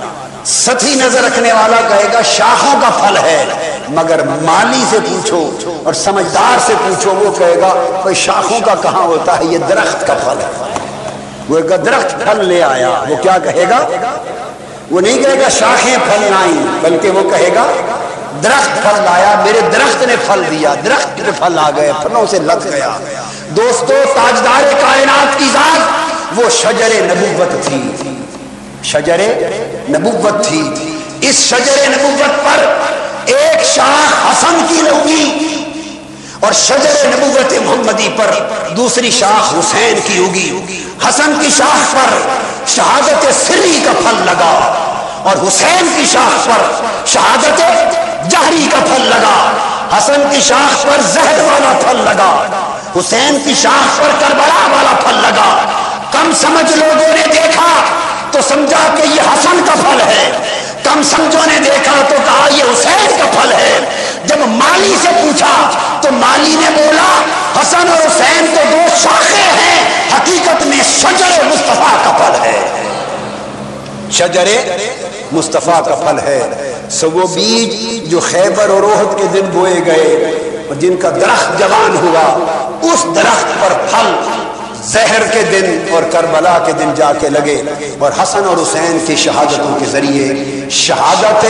ستی نظر رکھنے والا کہے گا شاخوں کا پھل ہے۔ مگر مالی سے پوچھو اور سمجھدار سے پوچھو، وہ کہے گا کوئی شاخوں کا کہاں ہوتا ہے؟ یہ درخت کا پھل ہے۔ وہ درخت پھل لے آیا۔ وہ کیا کہے گا؟ وہ نہیں کہے گا شاخیں پھل لائیں، بلکہ وہ کہے گا درخت پھل لایا، میرے درخت نے پھل دیا درخت کے پھل آ گئے، پھلوں سے لگ گیا۔ دوستو، تاجدار کائنات کی ذات، وہ شجر نبوت تھی۔ شجر نبوت تھی۔ اس شجر نبوت پر ایک شاخ حسن کی لگی اور شجر نبوت محمدی پر دوسری شاخ حسین کی ہوگی۔ حسن کی شاخ پر شہادت سری کا پھل لگا اور حسین کی شاخ پر شہادت جہری کا پھل لگا، حسن کی شاخ پر زہر والا پھل لگا، حسین کی شاخ پر کربلا والا پھل لگا۔ کم سمجھ لوگوں نے دیکھا تو سمجھا کہ یہ حسن کا پھل ہے۔ کم سمجھوں نے دیکھا تو کہا یہ حسین کا پھل ہے۔ جب مالی سے پوچھا تو مالی نے بولا، حسن اور حسین تو دو شاخیں ہیں، حقیقت میں شجر مصطفیٰ کا پھل ہے۔ شجر مصطفیٰ کا پھل ہے۔ سو وہ بیج جو خیبر اور روحت کے دن بوئے گئے اور جن کا درخت جوان ہوا، اس درخت پر پھل زہر کے دن اور کربلا کے دن جا کے لگے اور حسن اور حسین کی شہادتوں کے ذریعے شہادت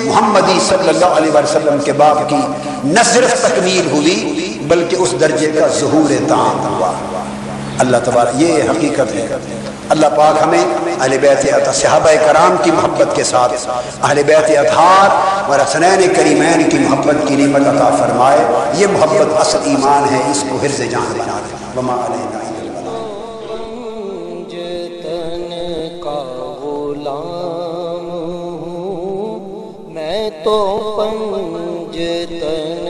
محمدی صلی اللہ علیہ وسلم کے باپ کی نہ صرف تکمیل ہوئی بلکہ اس درجے کا ظہور تام ہوا۔ اللہ تبارک، یہ حقیقت ہے۔ اللہ پاک ہمیں اہل بیت صحابہ کرام کی محبت کے ساتھ، اہل بیت اطہار اور حسنین کریمین کی محبت کی نعمت عطا فرمائے۔ یہ محبت اصل ایمان ہے، اس کو حرز جان بنا دے۔ وما علینا تو پنج تن